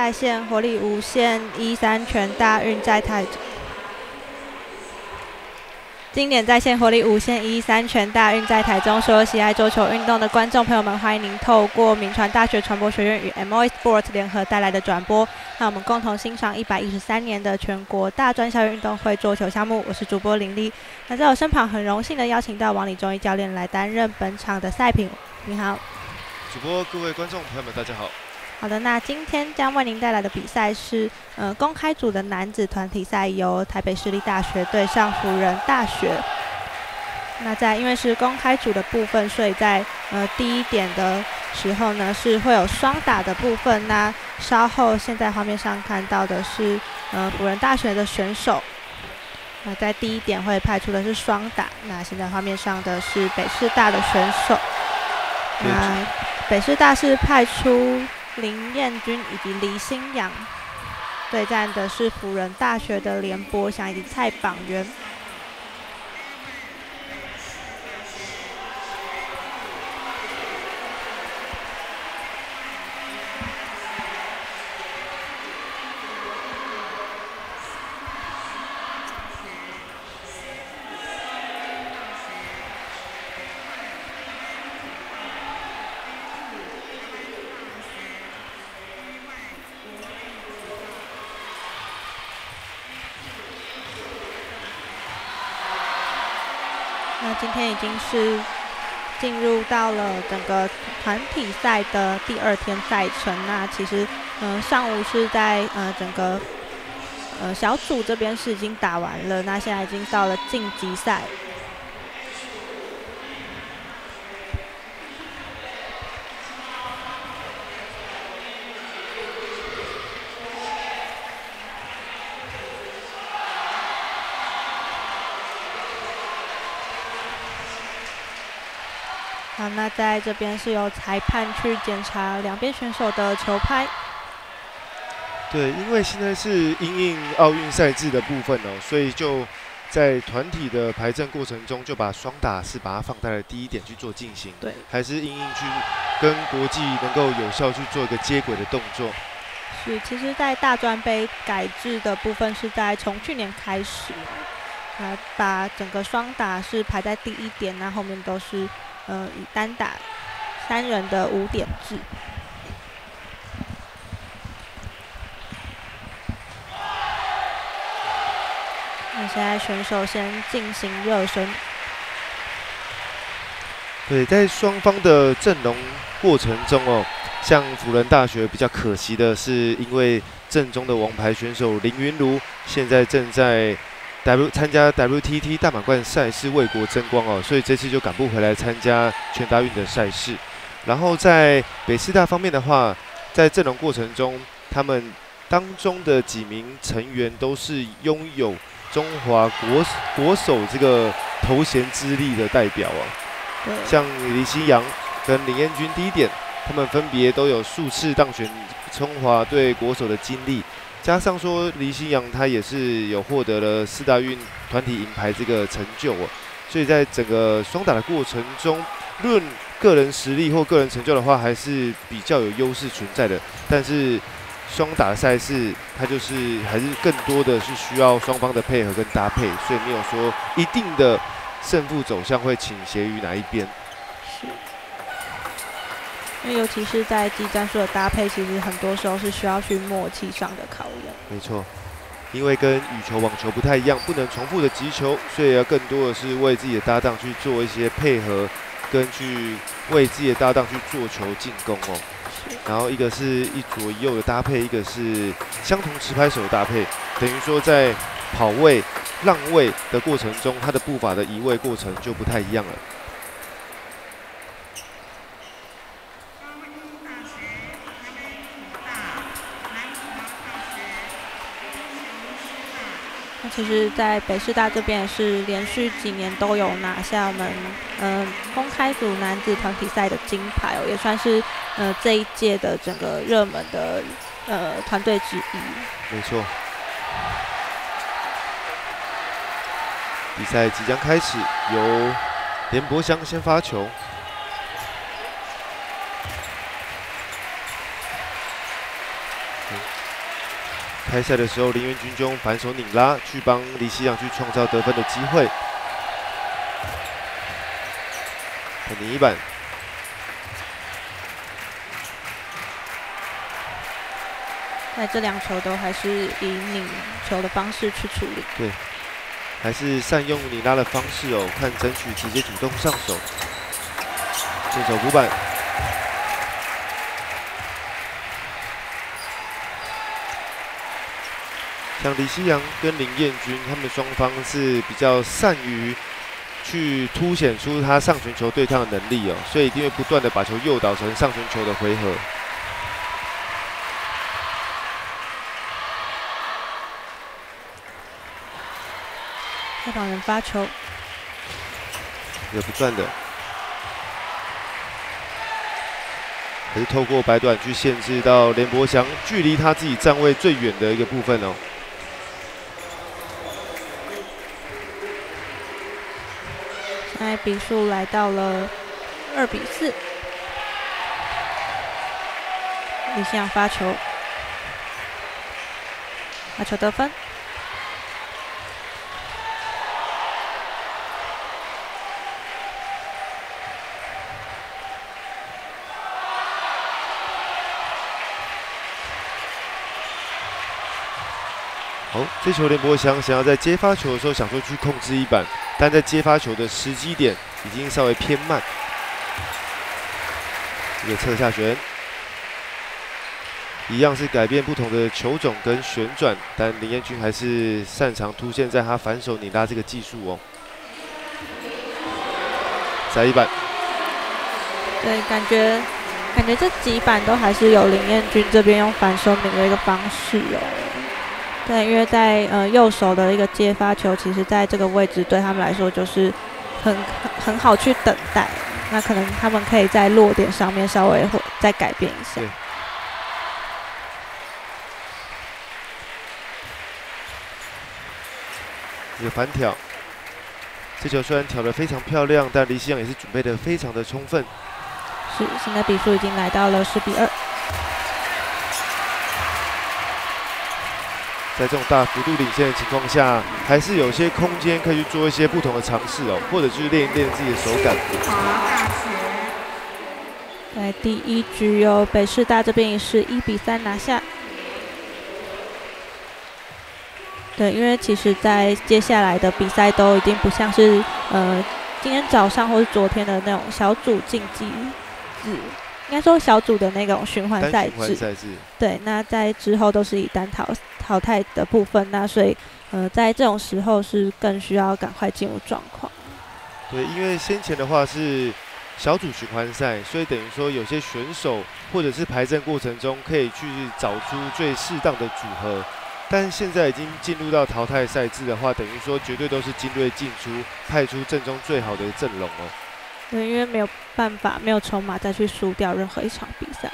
在线活力无限一三全大运在台。今年在线活力无限一三全大运在台中，所有喜爱桌球运动的观众朋友们，欢迎您透过民传大学传播学院与 MO SPORT 联合带来的转播，让我们共同欣赏一百一十三年的全国大专校运动会桌球项目。我是主播林丽，那在我身旁很荣幸的邀请到王李忠一教练来担任本场的赛评。你好，主播各位观众朋友们，大家好。好的，那今天将为您带来的比赛是，呃，公开组的男子团体赛，由台北市立大学对上辅仁大学。那在因为是公开组的部分，所以在呃第一点的时候呢，是会有双打的部分。那稍后现在画面上看到的是，呃，辅仁大学的选手。那在第一点会派出的是双打。那现在画面上的是北师大的选手。那北师大是派出。林彦君以及李新阳对战的是辅仁大学的连博祥以及蔡榜元。已经是进入到了整个团体赛的第二天赛程。那其实，嗯，上午是在呃整个呃小组这边是已经打完了，那现在已经到了晋级赛。好，那在这边是由裁判去检查两边选手的球拍。对，因为现在是因应奥运赛制的部分哦，所以就在团体的排阵过程中，就把双打是把它放在了第一点去做进行。对，还是因应去跟国际能够有效去做一个接轨的动作。是，其实，在大专杯改制的部分是在从去年开始，啊，把整个双打是排在第一点，那后面都是。呃，以单打三人的五点制。那现在选手先进行热身。对，在双方的阵容过程中哦，像辅仁大学比较可惜的是，因为阵中的王牌选手林云如现在正在。W 参加 WTT 大满贯赛事为国争光哦，所以这次就赶不回来参加全大运的赛事。然后在北师大方面的话，在阵容过程中，他们当中的几名成员都是拥有中华国国手这个头衔资历的代表哦。像李新阳跟林彦君第一点，他们分别都有数次当选中华队国手的经历。加上说，黎新阳他也是有获得了四大运团体银牌这个成就哦，所以在整个双打的过程中，论个人实力或个人成就的话，还是比较有优势存在的。但是双打赛事，它就是还是更多的是需要双方的配合跟搭配，所以没有说一定的胜负走向会倾斜于哪一边。因为尤其是在技战术的搭配，其实很多时候是需要去默契上的考验。没错，因为跟羽球、网球不太一样，不能重复的击球，所以要更多的是为自己的搭档去做一些配合，跟去为自己的搭档去做球进攻哦。然后一个是一左一右的搭配，一个是相同持拍手的搭配，等于说在跑位、让位的过程中，他的步伐的移位过程就不太一样了。其实，在北师大这边也是连续几年都有拿下我们嗯公开组男子团体赛的金牌哦，也算是呃这一届的整个热门的呃团队之一。没错。比赛即将开始，由连博祥先发球。开赛的时候，林元军就用反手拧拉去帮李希阳去创造得分的机会。拧一板，在这两球都还是以拧球的方式去处理。对，还是善用拧拉的方式哦，看争取直接主动上手，正手补板。像李希阳跟林彦君，他们双方是比较善于去凸显出他上旋球对抗的能力哦，所以一定会不断的把球诱导成上旋球的回合。开场人发球，也不断的，可是透过白短去限制到连博祥距离他自己站位最远的一个部分哦。现在比数来到了二比四，李湘发球，发球得分。好，这球连博祥想要在接发球的时候想说去控制一板。但在接发球的时机点已经稍微偏慢，一个侧下旋，一样是改变不同的球种跟旋转，但林彦君还是擅长凸现在他反手拧拉这个技术哦。再一板，对，感觉感觉这几板都还是有林彦君这边用反手拧的一个方式哦。对，因为在呃右手的一个接发球，其实在这个位置对他们来说就是很很好去等待。那可能他们可以在落点上面稍微会再改变一下。一个反挑，这球虽然挑的非常漂亮，但李希阳也是准备的非常的充分。是，现在比数已经来到了十比二。在这种大幅度领先的情况下，还是有些空间可以去做一些不同的尝试哦，或者就是练一练自己的手感。在第一局哦，北师大这边也是一比三拿下。对，因为其实，在接下来的比赛都已经不像是呃今天早上或是昨天的那种小组竞技制。应该说小组的那种循环赛制，对，那在之后都是以单淘淘汰的部分，那所以呃，在这种时候是更需要赶快进入状况。对，因为先前的话是小组循环赛，所以等于说有些选手或者是排阵过程中可以去找出最适当的组合，但现在已经进入到淘汰赛制的话，等于说绝对都是精锐进出，派出阵中最好的阵容哦。对，因为没有办法，没有筹码再去输掉任何一场比赛。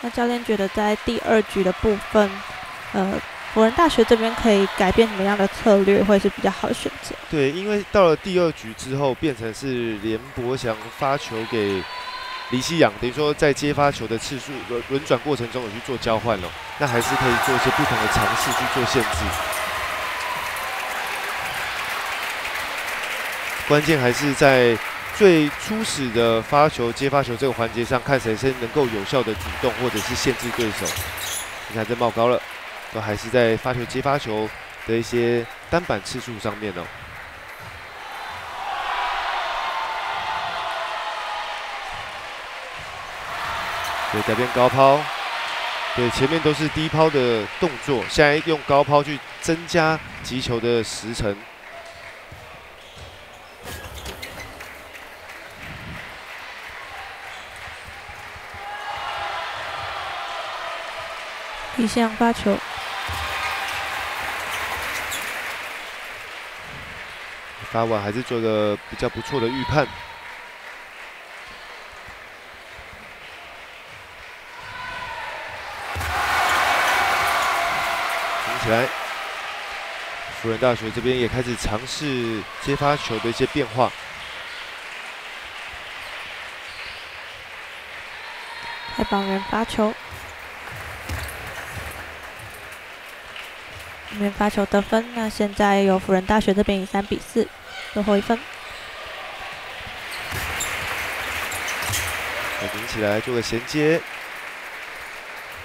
那教练觉得在第二局的部分，呃，辅仁大学这边可以改变什么样的策略，会是比较好的选择？对，因为到了第二局之后，变成是连博祥发球给。李希阳等于说在接发球的次数轮轮转过程中有去做交换了，那还是可以做一些不同的尝试去做限制。关键还是在最初始的发球接发球这个环节上，看谁先能够有效的主动或者是限制对手。你看这冒高了，都还是在发球接发球的一些单板次数上面哦。对，改变高抛。对，前面都是低抛的动作，现在用高抛去增加击球的时程。李湘发球，发完还是做个比较不错的预判起。来，辅仁大学这边也开始尝试接发球的一些变化。太棒人发球，这边发球得分。那现在由辅仁大学这边以三比四落后一分。顶起来做个衔接。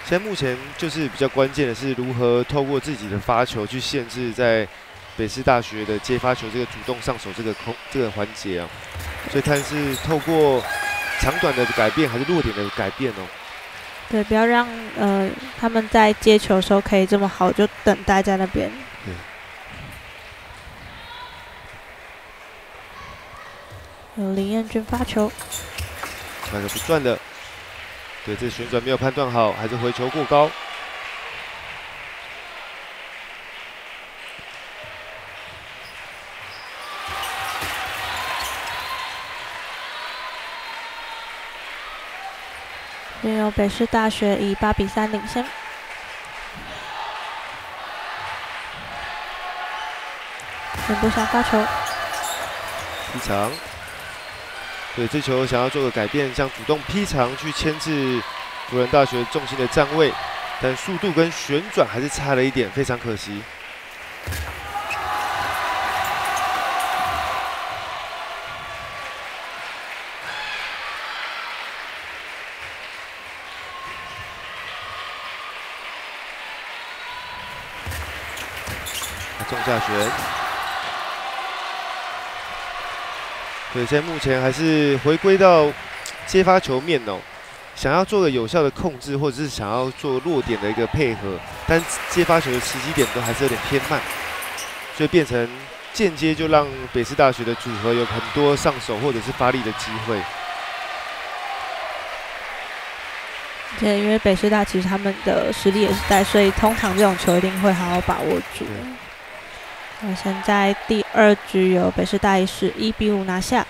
现在目前就是比较关键的是如何透过自己的发球去限制在北师大学的接发球这个主动上手这个空这个环节啊，所以看是透过长短的改变还是落点的改变哦。对，不要让呃他们在接球的时候可以这么好就等待在那边。有林彦君发球。那个不转的，对，这旋转没有判断好，还是回球过高。由北师大学以八比三领先。全部上发球。一场。对，这球想要做个改变，像主动劈长去牵制辅仁大学重心的站位，但速度跟旋转还是差了一点，非常可惜。重下旋。对，现在目前还是回归到接发球面哦，想要做个有效的控制，或者是想要做落点的一个配合，但接发球的时机点都还是有点偏慢，所以变成间接就让北师大学的组合有很多上手或者是发力的机会。对，因为北师大其实他们的实力也是在，所以通常这种球一定会好好把握住。那现在第二局由北师大是一比五拿下。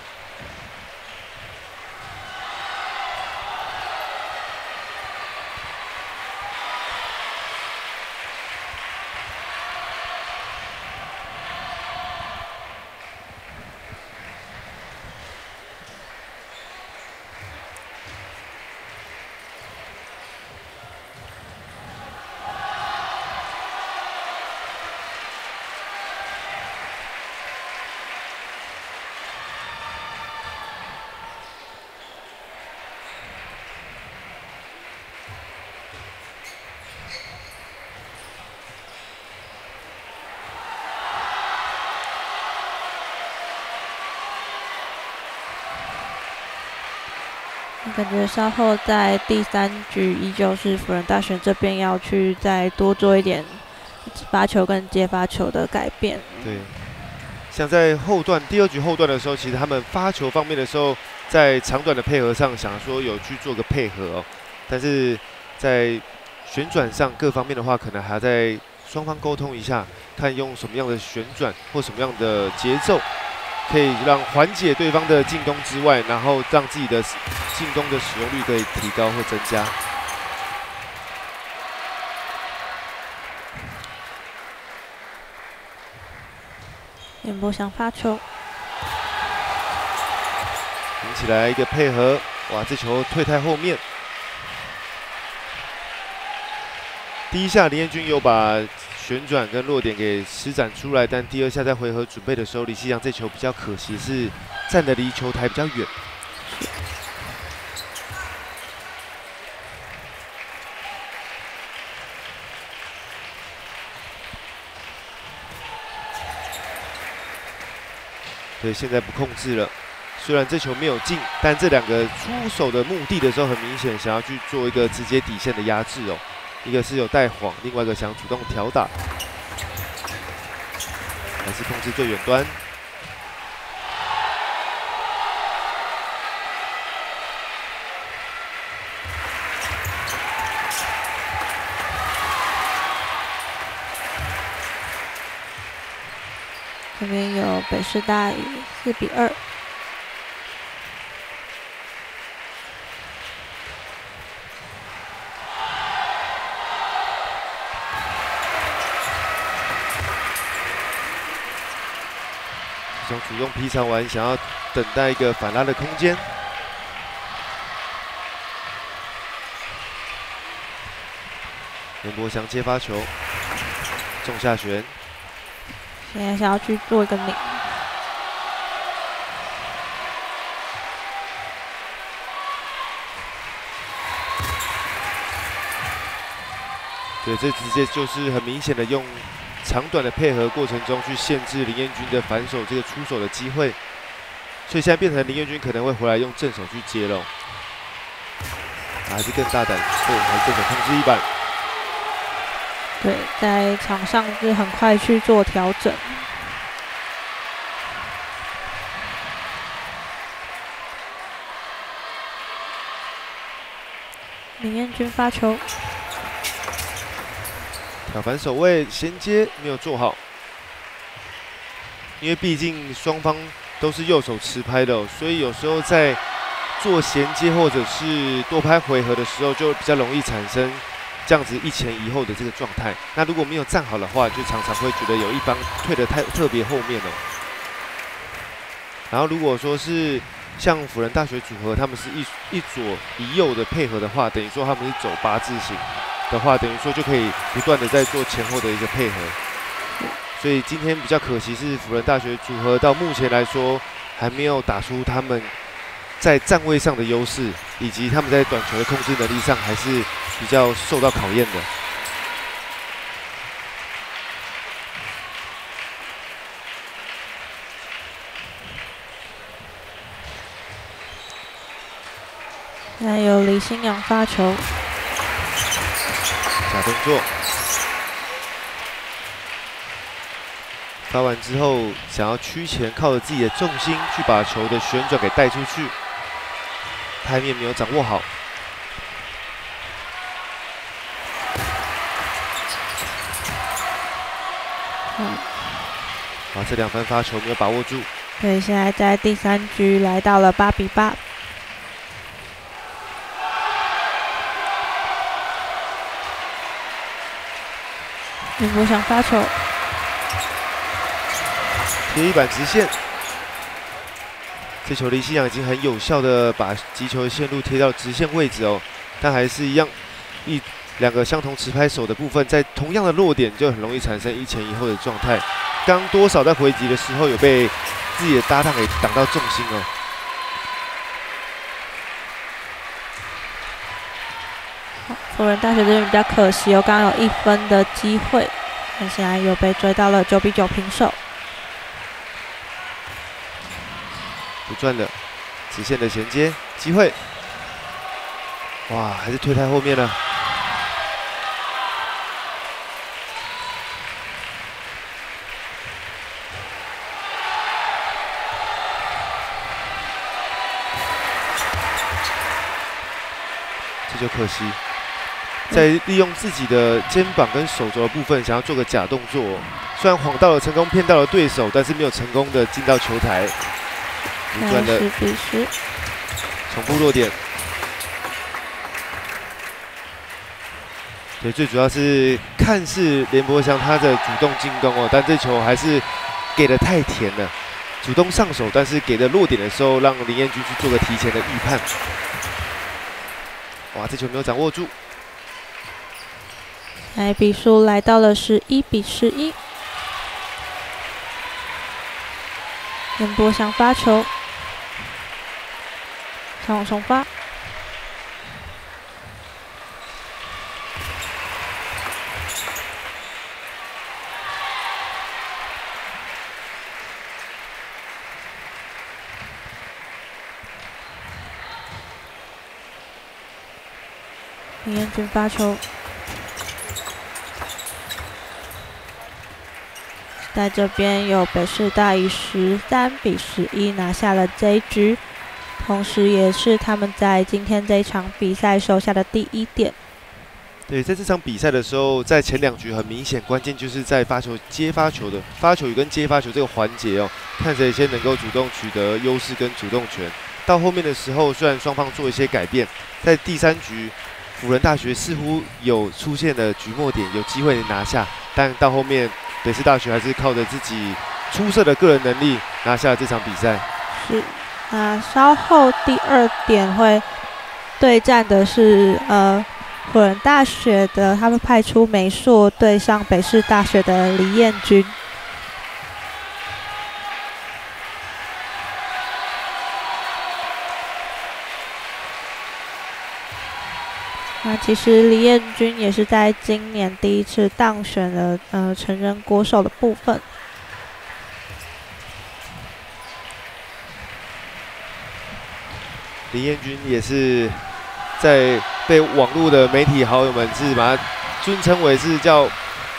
感觉稍后在第三局依旧是辅仁大学这边要去再多做一点发球跟接发球的改变。对，像在后段第二局后段的时候，其实他们发球方面的时候，在长短的配合上，想说有去做个配合哦，但是在旋转上各方面的话，可能还要再双方沟通一下，看用什么样的旋转或什么样的节奏。可以让缓解对方的进攻之外，然后让自己的进攻的使用率可以提高或增加。演播想发球，顶起来一个配合，哇，这球退太后面。第一下林彦君又把。旋转跟落点给施展出来，但第二下在回合准备的时候，李希阳这球比较可惜，是站的离球台比较远。对，现在不控制了。虽然这球没有进，但这两个出手的目的的时候，很明显想要去做一个直接底线的压制哦。一个是有带晃，另外一个想主动挑打，还是控制最远端。这边有北师大四比二。主动劈长完，想要等待一个反拉的空间。严博祥接发球，中下旋。现在想要去做一个拧。对，这直接就是很明显的用长短的配合过程中去限制林彦君的反手这个出手的机会，所以现在变成林彦君可能会回来用正手去接喽，还是更大胆，对，还是正手控制一板。对，在场上是很快去做调整。林彦君发球。挑反手位衔接没有做好，因为毕竟双方都是右手持拍的，所以有时候在做衔接或者是多拍回合的时候，就比较容易产生这样子一前一后的这个状态。那如果没有站好的话，就常常会觉得有一方退得太特别后面哦。然后如果说是像辅仁大学组合，他们是一一左一右的配合的话，等于说他们是走八字形。的话，等于说就可以不断的在做前后的一个配合，所以今天比较可惜是辅仁大学组合到目前来说还没有打出他们在站位上的优势，以及他们在短球的控制能力上还是比较受到考验的。那由李新阳发球。假动作，发完之后，想要屈前，靠着自己的重心去把球的旋转给带出去，拍面没有掌握好。嗯，好，这两分发球没有把握住。对，现在在第三局来到了八比八。林博祥发球，贴一板直线。这球李新阳已经很有效的把击球的线路贴到直线位置哦，但还是一样，一两个相同持拍手的部分，在同样的落点就很容易产生一前一后的状态。刚多少在回击的时候有被自己的搭档给挡到重心哦。辅仁大学这边比较可惜哦，刚刚有一分的机会，但现在又被追到了九比九平手。不转的直线的衔接机会，哇，还是推太后面了。这就可惜。在利用自己的肩膀跟手肘的部分，想要做个假动作，虽然晃到了，成功骗到了对手，但是没有成功的进到球台。逆转的，重复落点。对，最主要是看似连博祥他的主动进攻哦，但这球还是给的太甜了，主动上手，但是给的落点的时候，让林彦君去做个提前的预判。哇，这球没有掌握住。来，比数来到了十一比十一。严博祥发球，向往重发。林彦君发球。在这边有北师大以十三比十一拿下了这一局，同时也是他们在今天这一场比赛收下的第一点。对，在这场比赛的时候，在前两局很明显，关键就是在发球、接发球的发球与跟接发球这个环节哦，看谁先能够主动取得优势跟主动权。到后面的时候，虽然双方做一些改变，在第三局，辅仁大学似乎有出现了局末点，有机会拿下，但到后面。北师大学还是靠着自己出色的个人能力拿下了这场比赛。是，那稍后第二点会对战的是呃辅仁大学的，他们派出美硕对上北师大学的李彦君。那其实李彦君也是在今年第一次当选了呃成人国手的部分。李彦君也是在被网络的媒体好友们是把他尊称为是叫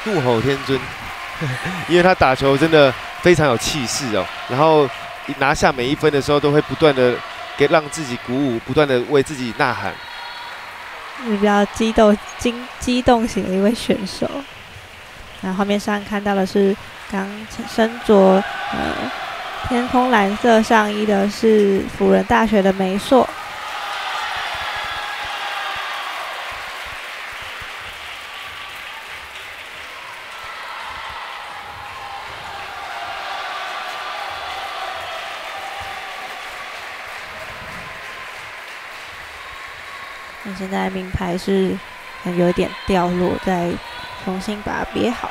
怒吼天尊，因为他打球真的非常有气势哦，然后拿下每一分的时候都会不断的给让自己鼓舞，不断的为自己呐喊。是比较激动、激激动型的一位选手。那画面上看到的是刚身着呃天空蓝色上衣的是辅仁大学的梅硕。现在名牌是有一点掉落，再重新把它别好。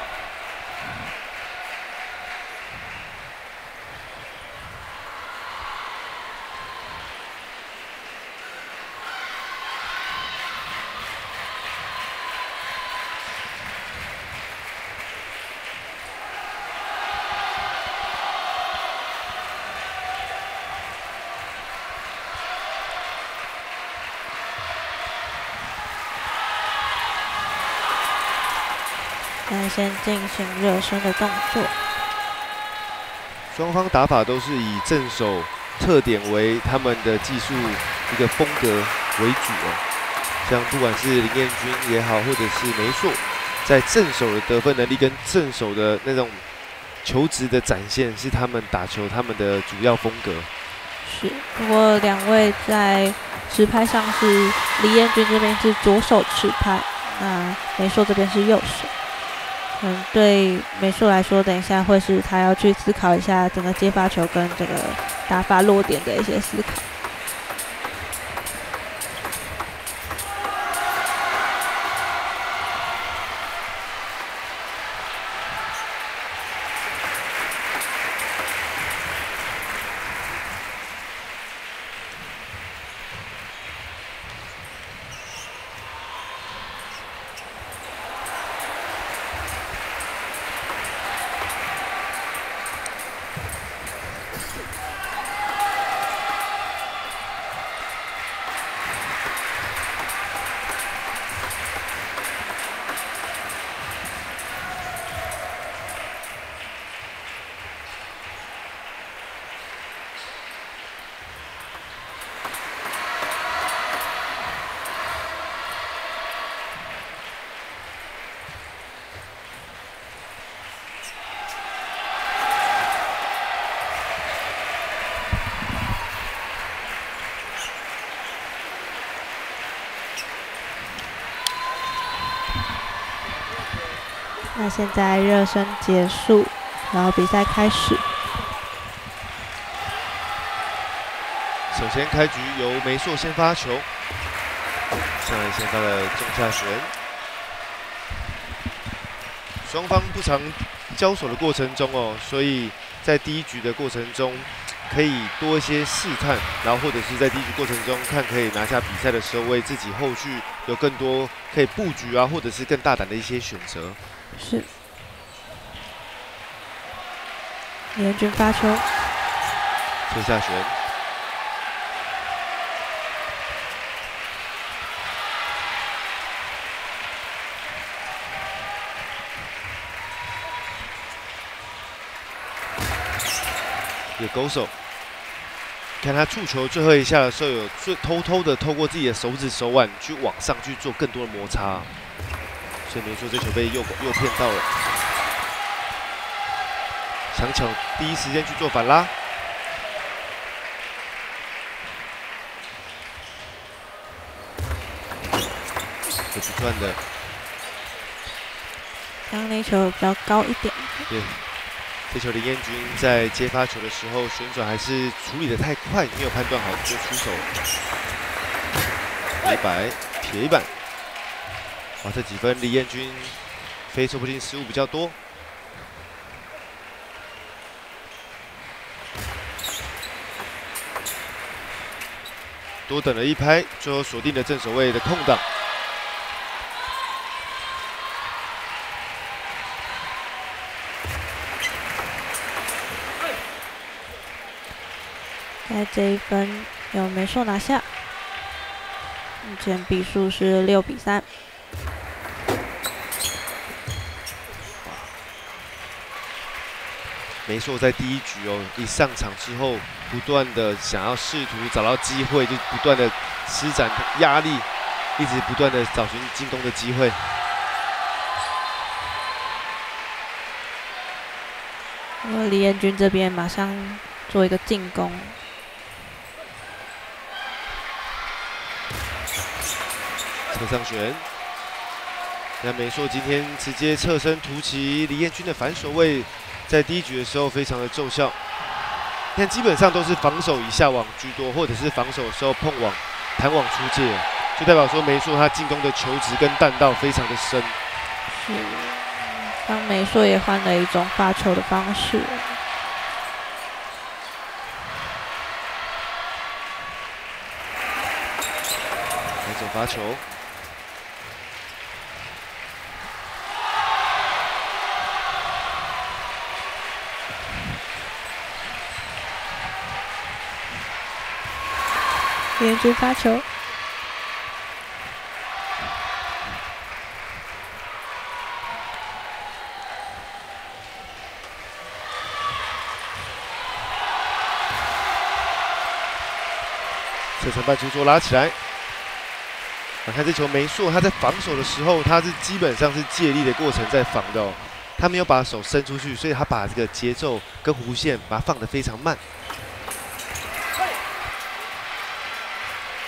那先进行热身的动作。双方打法都是以正手特点为他们的技术一个风格为主哦。像不管是林彦君也好，或者是梅硕，在正手的得分能力跟正手的那种球职的展现，是他们打球他们的主要风格。是，不过两位在持拍上是李彦君这边是左手持拍，那梅硕这边是右手。嗯，对美术来说，等一下会是他要去思考一下整个接发球跟这个打发落点的一些思考。那现在热身结束，然后比赛开始。首先开局由梅硕先发球，上来先发的仲夏璇。双方不常交手的过程中哦，所以在第一局的过程中可以多一些试探，然后或者是在第一局过程中看可以拿下比赛的时候，为自己后续有更多可以布局啊，或者是更大胆的一些选择。是，联军发球，崔夏璇，有勾手，看他触球最后一下的时候，有最偷偷的透过自己的手指手腕去往上去做更多的摩擦。所以没说这球被诱诱骗到了，强抢第一时间去做反拉，这不断的。刚刚那球比较高一点。对，这球林彦军在接发球的时候旋转还是处理的太快，没有判断好就出手。一百撇一板，哇，这几分李彦军非说不定失误比较多。多等了一拍，最后锁定了正守卫的空档。在这一分由美硕拿下，目前比数是六比三。梅硕在第一局哦，一上场之后，不断的想要试图找到机会，就不断的施展压力，一直不断的找寻进攻的机会。那李彦君这边马上做一个进攻，侧上旋。那梅硕今天直接侧身突袭李彦君的反手位。在第一局的时候非常的奏效，但基本上都是防守以下网居多，或者是防守的时候碰网弹网出界，就代表说梅硕他进攻的球质跟弹道非常的深。是，当梅硕也换了一种发球的方式。发球。连续发球，侧身半出桌拉起来。看这球，没错他在防守的时候，他是基本上是借力的过程在防的哦，他没有把手伸出去，所以他把这个节奏跟弧线把它放得非常慢。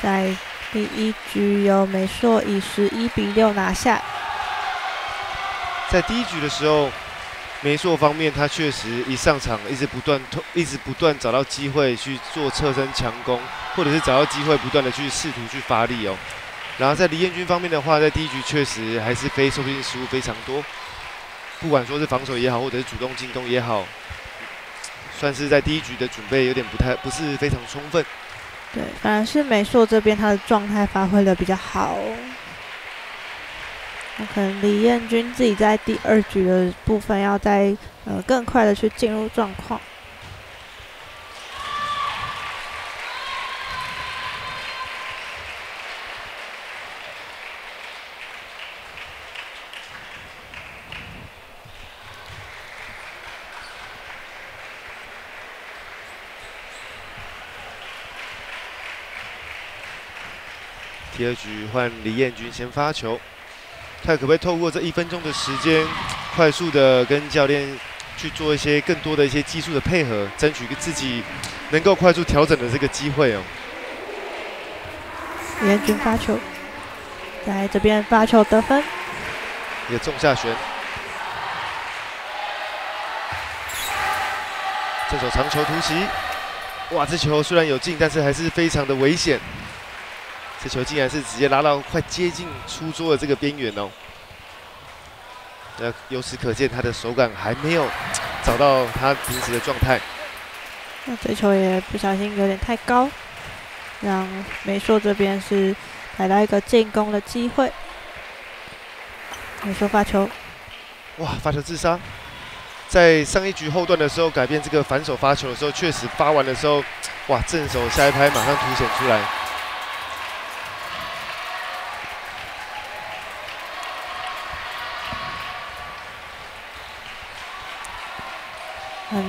在第一局由美硕以十一比六拿下。在第一局的时候，美硕方面他确实一上场一直不断一直不断找到机会去做侧身强攻，或者是找到机会不断的去试图去发力哦。然后在李彦军方面的话，在第一局确实还是非受不失误非常多，不管说是防守也好，或者是主动进攻也好，算是在第一局的准备有点不太不是非常充分。对，反而是美硕这边他的状态发挥的比较好。那可能李彦君自己在第二局的部分要再呃更快的去进入状况。第二局换李彦君先发球，看可不可以透过这一分钟的时间，快速的跟教练去做一些更多的一些技术的配合，争取自己能够快速调整的这个机会哦。李彦君发球，在这边发球得分，一个重下旋，这手长球突袭，哇，这球虽然有进，但是还是非常的危险。这球竟然是直接拉到快接近出桌的这个边缘哦，那由此可见他的手感还没有找到他平时的状态。那这球也不小心有点太高，让美硕这边是来到一个进攻的机会。美硕发球，哇，发球自杀！在上一局后段的时候改变这个反手发球的时候，确实发完的时候，哇，正手下一拍马上凸显出来。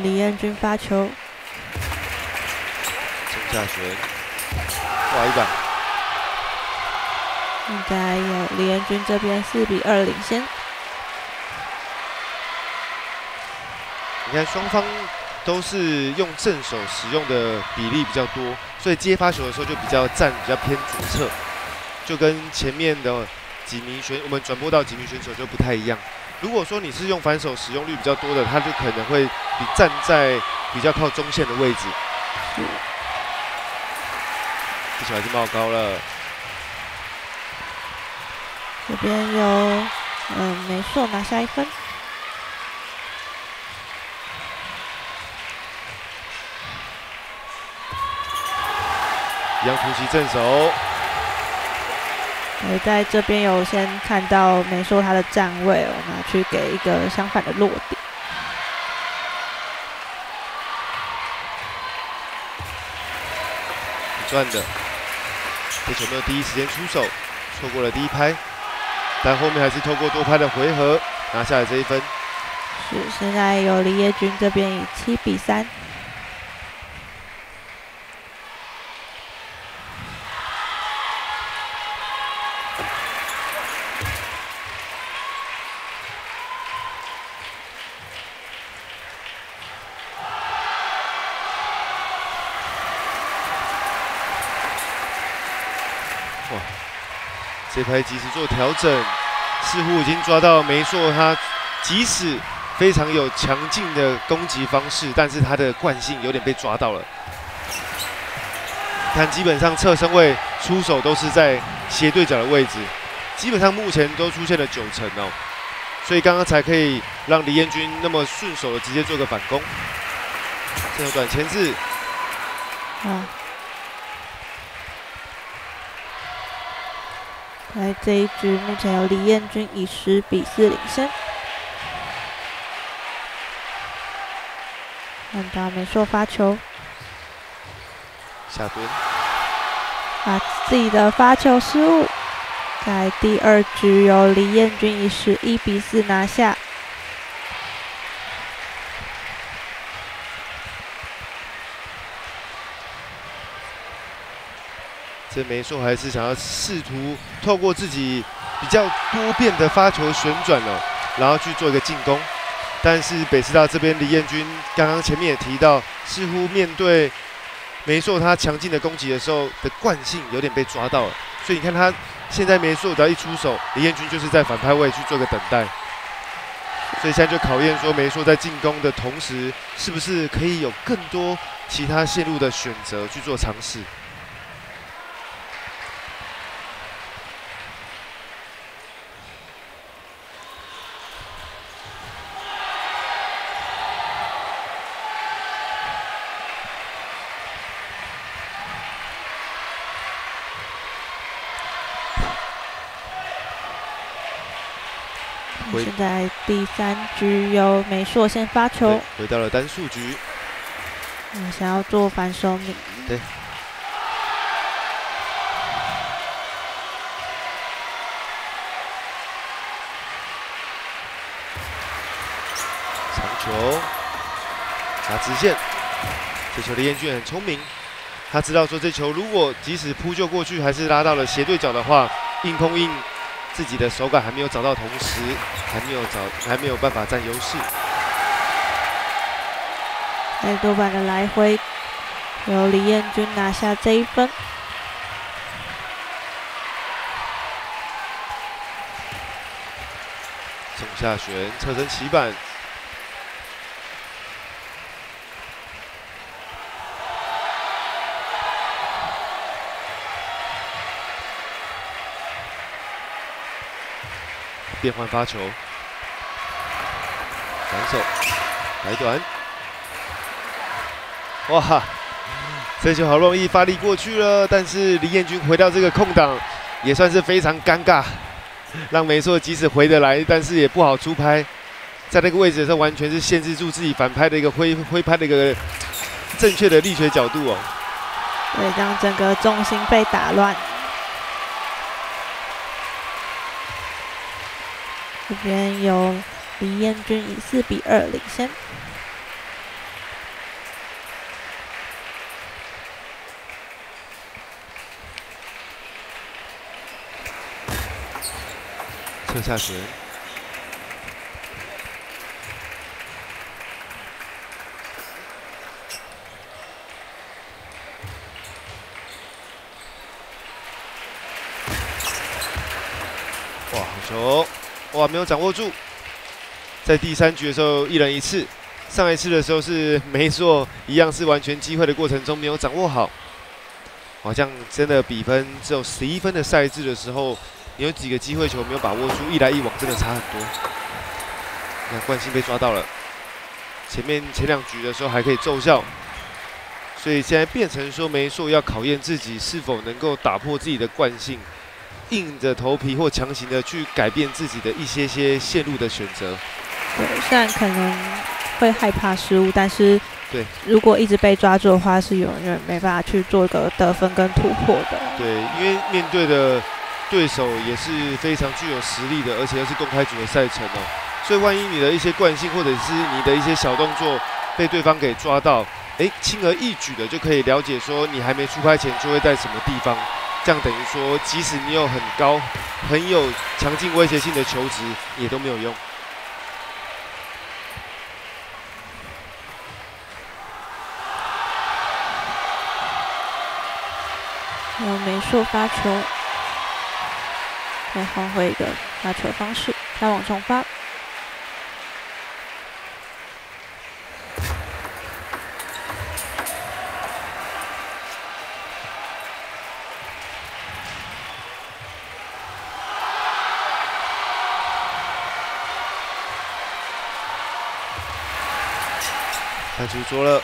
李彦军发球，中下旋，挂一板。现在有李彦军这边四比二领先。你看双方都是用正手使用的比例比较多，所以接发球的时候就比较站比较偏左侧，就跟前面的几名选我们转播到几名选手就不太一样。如果说你是用反手使用率比较多的，他就可能会比站在比较靠中线的位置。这球还是冒高了。这边有嗯美硕拿下一分。一样突袭正手。我在这边有先看到美硕他的站位哦，拿去给一个相反的落点。赚的，这球没有第一时间出手，错过了第一拍，但后面还是透过多拍的回合拿下了这一分。是，现在由李业军这边以七比三。这拍及时做调整，似乎已经抓到没错他，即使非常有强劲的攻击方式，但是他的惯性有点被抓到了。看，基本上侧身位出手都是在斜对角的位置，基本上目前都出现了九成哦，所以刚刚才可以让李彦军那么顺手的直接做个反攻。这个短前置，啊。来这一局，目前由李彦军以十比四领先。看到美硕发球，下蹲，把自己的发球失误，在第二局由李彦军以十一比四拿下。这梅硕还是想要试图透过自己比较多变的发球旋转哦，然后去做一个进攻。但是北师大这边李彦军刚刚前面也提到，似乎面对梅硕他强劲的攻击的时候的惯性有点被抓到了。所以你看他现在梅硕只要一出手，李彦军就是在反拍位去做个等待。所以现在就考验说梅硕在进攻的同时，是不是可以有更多其他线路的选择去做尝试。现在第三局由美硕先发球，回到了单数局。嗯，想要做反手拧。对。长球，打直线。这球的燕俊很聪明，他知道说这球如果即使扑救过去，还是拉到了斜对角的话，硬碰硬。自己的手感还没有找到，同时还没有找，还没有办法占优势。在多板的来回，由李彦军拿下这一分。宋夏璇，侧身起板。变换发球，反手来短，哇！这球好容易发力过去了，但是李彦军回到这个空档，也算是非常尴尬，让梅硕即使回得来，但是也不好出拍，在那个位置上完全是限制住自己反拍的一个挥挥拍的一个正确的力学角度哦。对，让整个重心被打乱。这边有李彦君以四比二领先。侧下旋，哇，好球！哇，没有掌握住，在第三局的时候一人一次，上一次的时候是没错，一样是完全机会的过程中没有掌握好，好像真的比分只有十一分的赛制的时候，有几个机会球没有把握住，一来一往真的差很多。那惯性被抓到了，前面前两局的时候还可以奏效，所以现在变成说没错，要考验自己是否能够打破自己的惯性。硬着头皮或强行的去改变自己的一些些线路的选择。对，虽然可能会害怕失误，但是对，如果一直被抓住的话，是永远没办法去做一个得分跟突破的。对，因为面对的对手也是非常具有实力的，而且又是公开组的赛程哦，所以万一你的一些惯性或者是你的一些小动作被对方给抓到，哎，轻而易举的就可以了解说你还没出拍前就会在什么地方。这样等于说，即使你有很高、很有强劲威胁性的球值，也都没有用。有美术发球，再换回一个发球方式，再往上发。出桌了，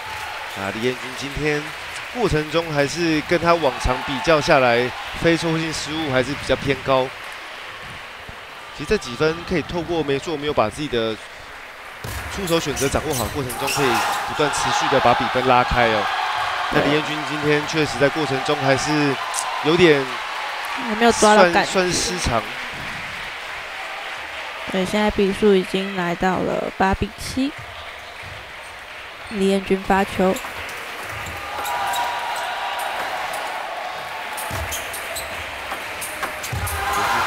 啊！李彦军今天过程中还是跟他往常比较下来，非错性失误还是比较偏高。其实这几分可以透过没错，没有把自己的出手选择掌握好过程中，可以不断持续的把比分拉开哦。那李彦军今天确实在过程中还是有点还没有抓到感，算失常。对，现在比数已经来到了八比七。李彦军发球，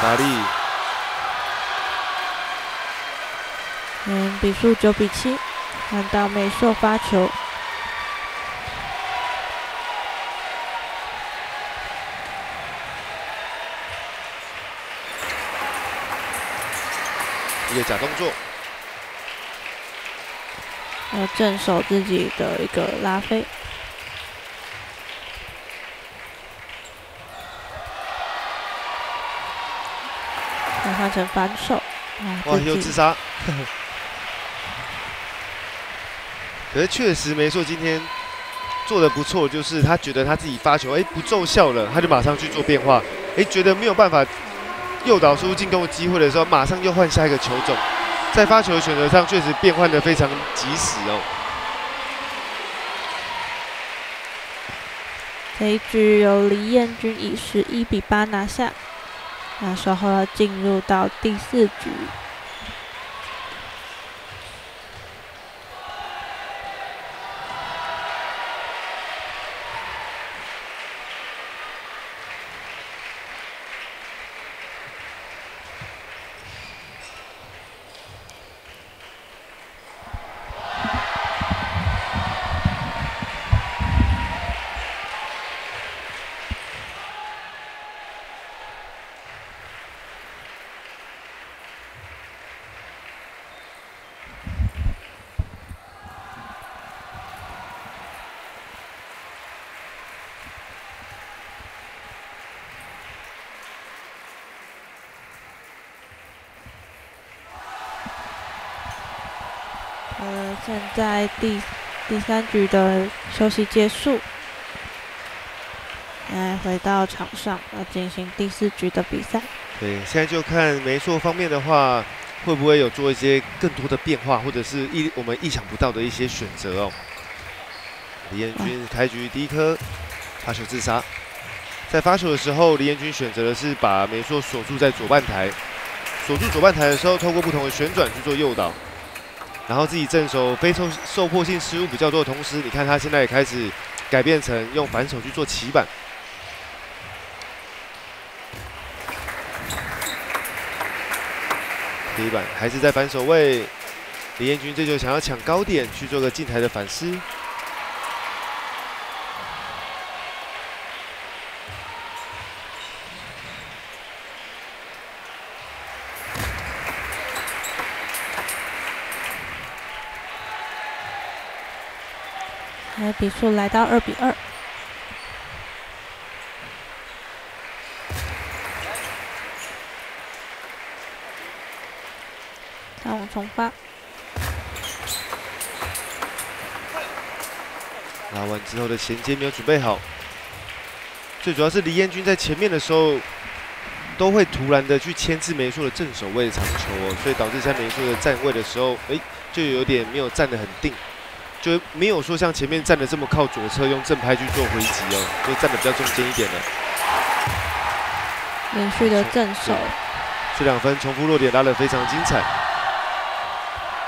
发力。嗯，比数九比七，看到美硕发球，一个假动作。要镇守自己的一个拉飞，再换成反手，哇，又自杀！可是确实没错，今天做的不错，就是他觉得他自己发球，哎，不奏效了，他就马上去做变化，哎，觉得没有办法诱导出进攻的机会的时候，马上又换下一个球种。在发球选择上，确实变换的非常及时哦。这一局由李彦军以十一比八拿下，那稍后要进入到第四局。呃，现在第第三局的休息结束，来回到场上要进行第四局的比赛。对，现在就看梅硕方面的话，会不会有做一些更多的变化，或者是意我们意想不到的一些选择哦。李彦军开局第一颗发球自杀，在发球的时候，李彦军选择的是把梅硕锁住在左半台，锁住左半台的时候，透过不同的旋转去做诱导。然后自己正手非受受迫性失误比较多的同时，你看他现在也开始改变成用反手去做起板，第一板还是在反手位，李彦军这就想要抢高点去做个近台的反撕。比数来到二比二。看我重发。拿完之后的衔接没有准备好，最主要是李彦军在前面的时候，都会突然的去牵制梅硕的正手位长球哦，所以导致在梅硕的站位的时候，哎，就有点没有站得很定，就没有说像前面站的这么靠左侧，用正拍去做回击哦，就站的比较中间一点了。连续的正手，这两分重复落点拉得非常精彩，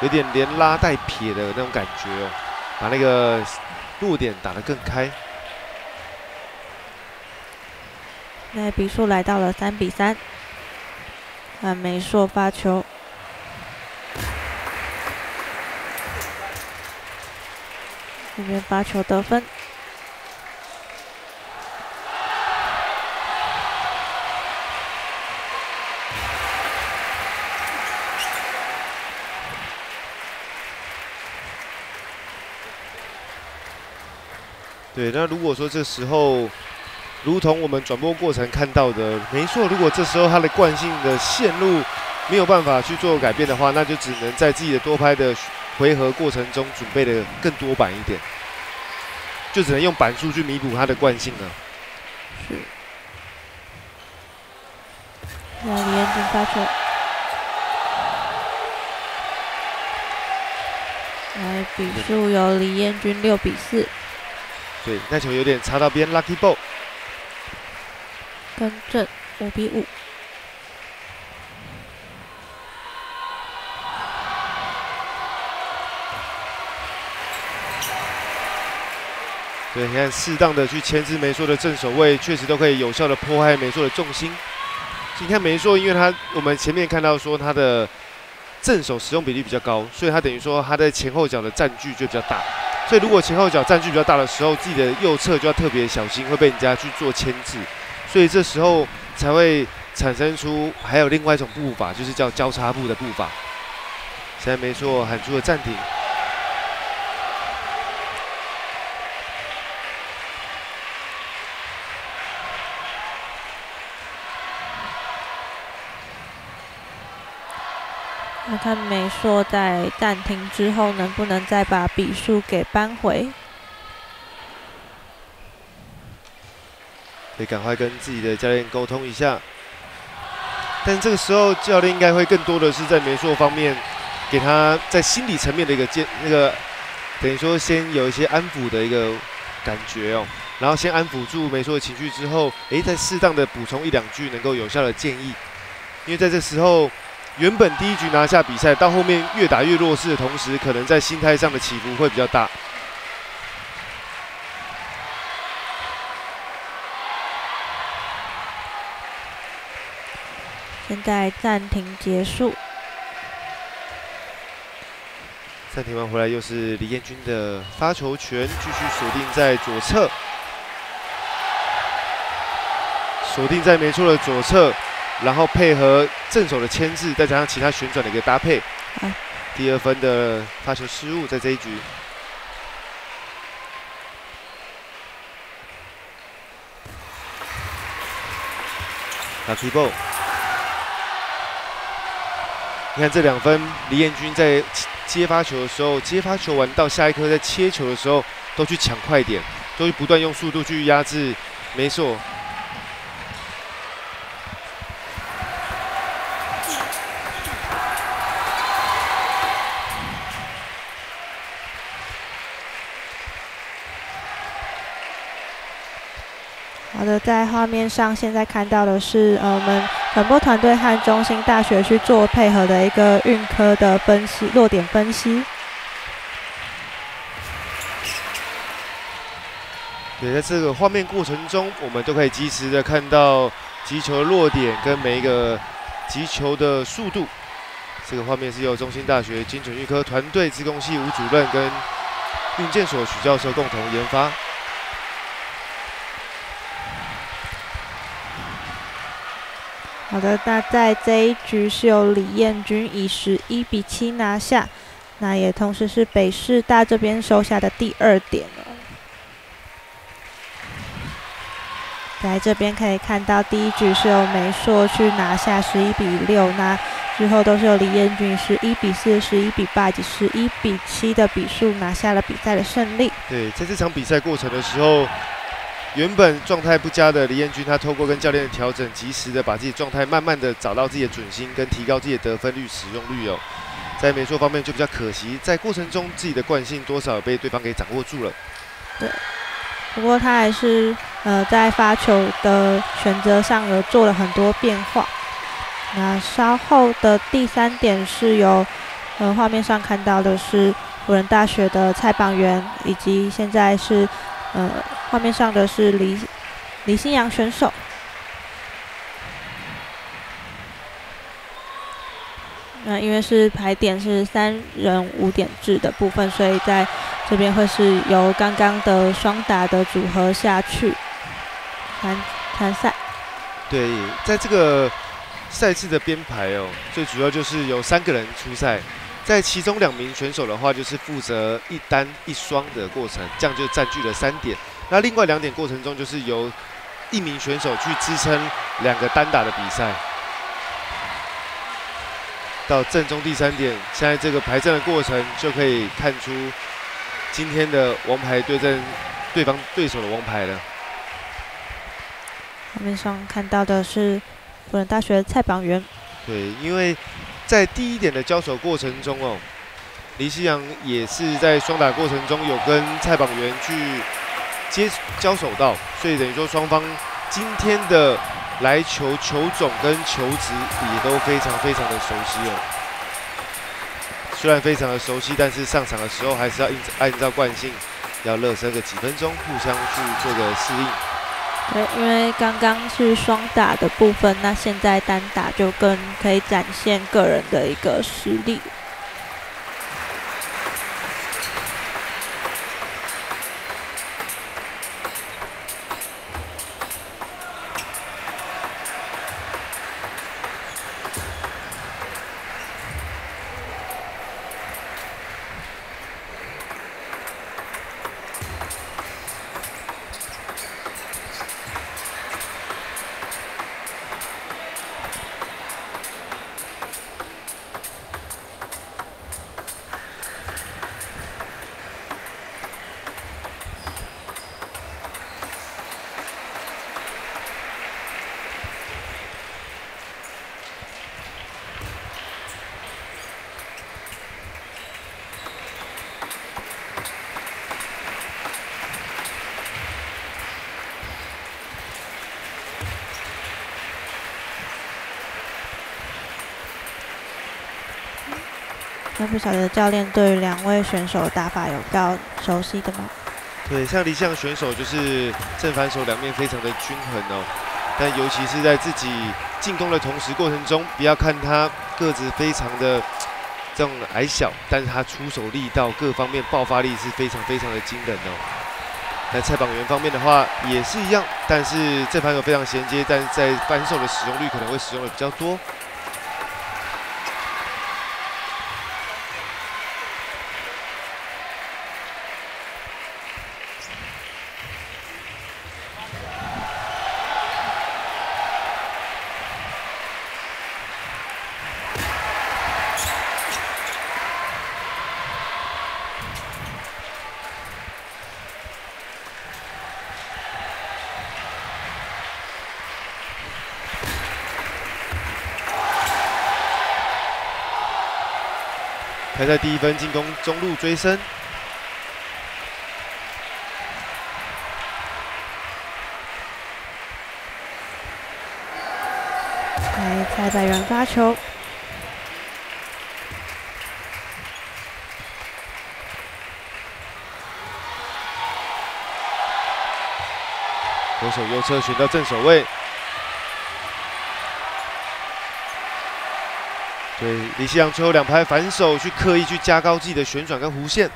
有点连拉带撇的那种感觉哦，把那个。落点打得更开，那比数来到了三比三，啊，梅硕发球，这边发球得分。对，那如果说这时候，如同我们转播过程看到的，没错，如果这时候他的惯性的线路没有办法去做改变的话，那就只能在自己的多拍的回合过程中准备的更多板一点，就只能用板数去弥补他的惯性了。是。那李彦军发球，来比数由李彦军六比四。对，那球有点擦到边，lucky ball。更正，五比五。对，你看，适当的去牵制梅硕的正手位，确实都可以有效的破坏梅硕的重心。你看梅硕，因为他我们前面看到说他的正手使用比例比较高，所以他等于说他在前后脚的占据就比较大。所以，如果前后脚占据比较大的时候，自己的右侧就要特别小心，会被人家去做牵制。所以这时候才会产生出还有另外一种步法，就是叫交叉步的步法。现在没错，喊出了暂停。那看美硕在暂停之后，能不能再把比数给扳回？得赶快跟自己的教练沟通一下。但这个时候，教练应该会更多的是在美硕方面，给他在心理层面的一个建那个，等于说先有一些安抚的一个感觉哦。然后先安抚住美硕的情绪之后，诶，再适当的补充一两句能够有效的建议。因为在这时候。原本第一局拿下比赛，到后面越打越弱势的同时，可能在心态上的起伏会比较大。现在暂停结束，暂停完回来又是李彦军的发球权，继续锁定在左侧，锁定在没错的左侧。然后配合正手的牵制，再加上其他旋转的一个搭配，第二分的发球失误在这一局。打 T ball，你看这两分，李彦军在接发球的时候，接发球完到下一颗在切球的时候，都去抢快点，都去不断用速度去压制梅硕。好的，在画面上现在看到的是，呃，我们转播团队和中心大学去做配合的一个运科的分析，落点分析。对，在这个画面过程中，我们都可以及时的看到击球的落点跟每一个击球的速度。这个画面是由中心大学精准预科团队自工系吴主任跟运建所许教授共同研发。好的那在这一局是由李彦军以十一比七拿下那也同时是北师大这边收下的第二点了在这边可以看到第一局是由梅硕去拿下十一比六那之后都是由李彦军十一比四十一比八及十一比七的比数拿下了比赛的胜利。对在这场比赛过程的时候原本状态不佳的李彦俊，他透过跟教练的调整，及时的把自己状态慢慢的找到自己的准心，跟提高自己的得分率、使用率哦。在梅硕方面就比较可惜，在过程中自己的惯性多少被对方给掌握住了。对。不过他还是呃在发球的选择上有做了很多变化。那稍后的第三点是由呃画面上看到的是辅仁大学的蔡榜元，以及现在是呃画面上的是李李新阳选手。那因为是排点是三人五点制的部分，所以在这边会是由刚刚的双打的组合下去参参赛。对，在这个赛制的编排哦，最主要就是有三个人出赛，在其中两名选手的话，就是负责一单一双的过程，这样就占据了三点。那另外两点过程中，就是由一名选手去支撑两个单打的比赛。到正中第三点，现在这个排阵的过程就可以看出。今天的王牌对阵对方对手的王牌了。画面上看到的是辅仁大学蔡榜元。对，因为在第一点的交手过程中哦，李希阳也是在双打过程中有跟蔡榜元去接交手到，所以等于说双方今天的来球球种跟球质也都非常非常的熟悉哦。虽然非常的熟悉，但是上场的时候还是要按按照惯性，要热身个几分钟，互相去做个适应。对，因为刚刚是双打的部分，那现在单打就更可以展现个人的一个实力。那不晓得教练对两位选手打法有比较熟悉的吗？对，像李相选手就是正反手两面非常的均衡哦，但尤其是在自己进攻的同时过程中，不要看他个子非常的这种矮小，但是他出手力道各方面爆发力是非常非常的惊人哦。在蔡榜元方面的话也是一样，但是正反手非常衔接，但是在反手的使用率可能会使用的比较多。在第一分进攻中路追身，来蔡百元发球，左手右侧选到正手位。对，李希阳最后两拍反手去刻意去加高自己的旋转跟弧线，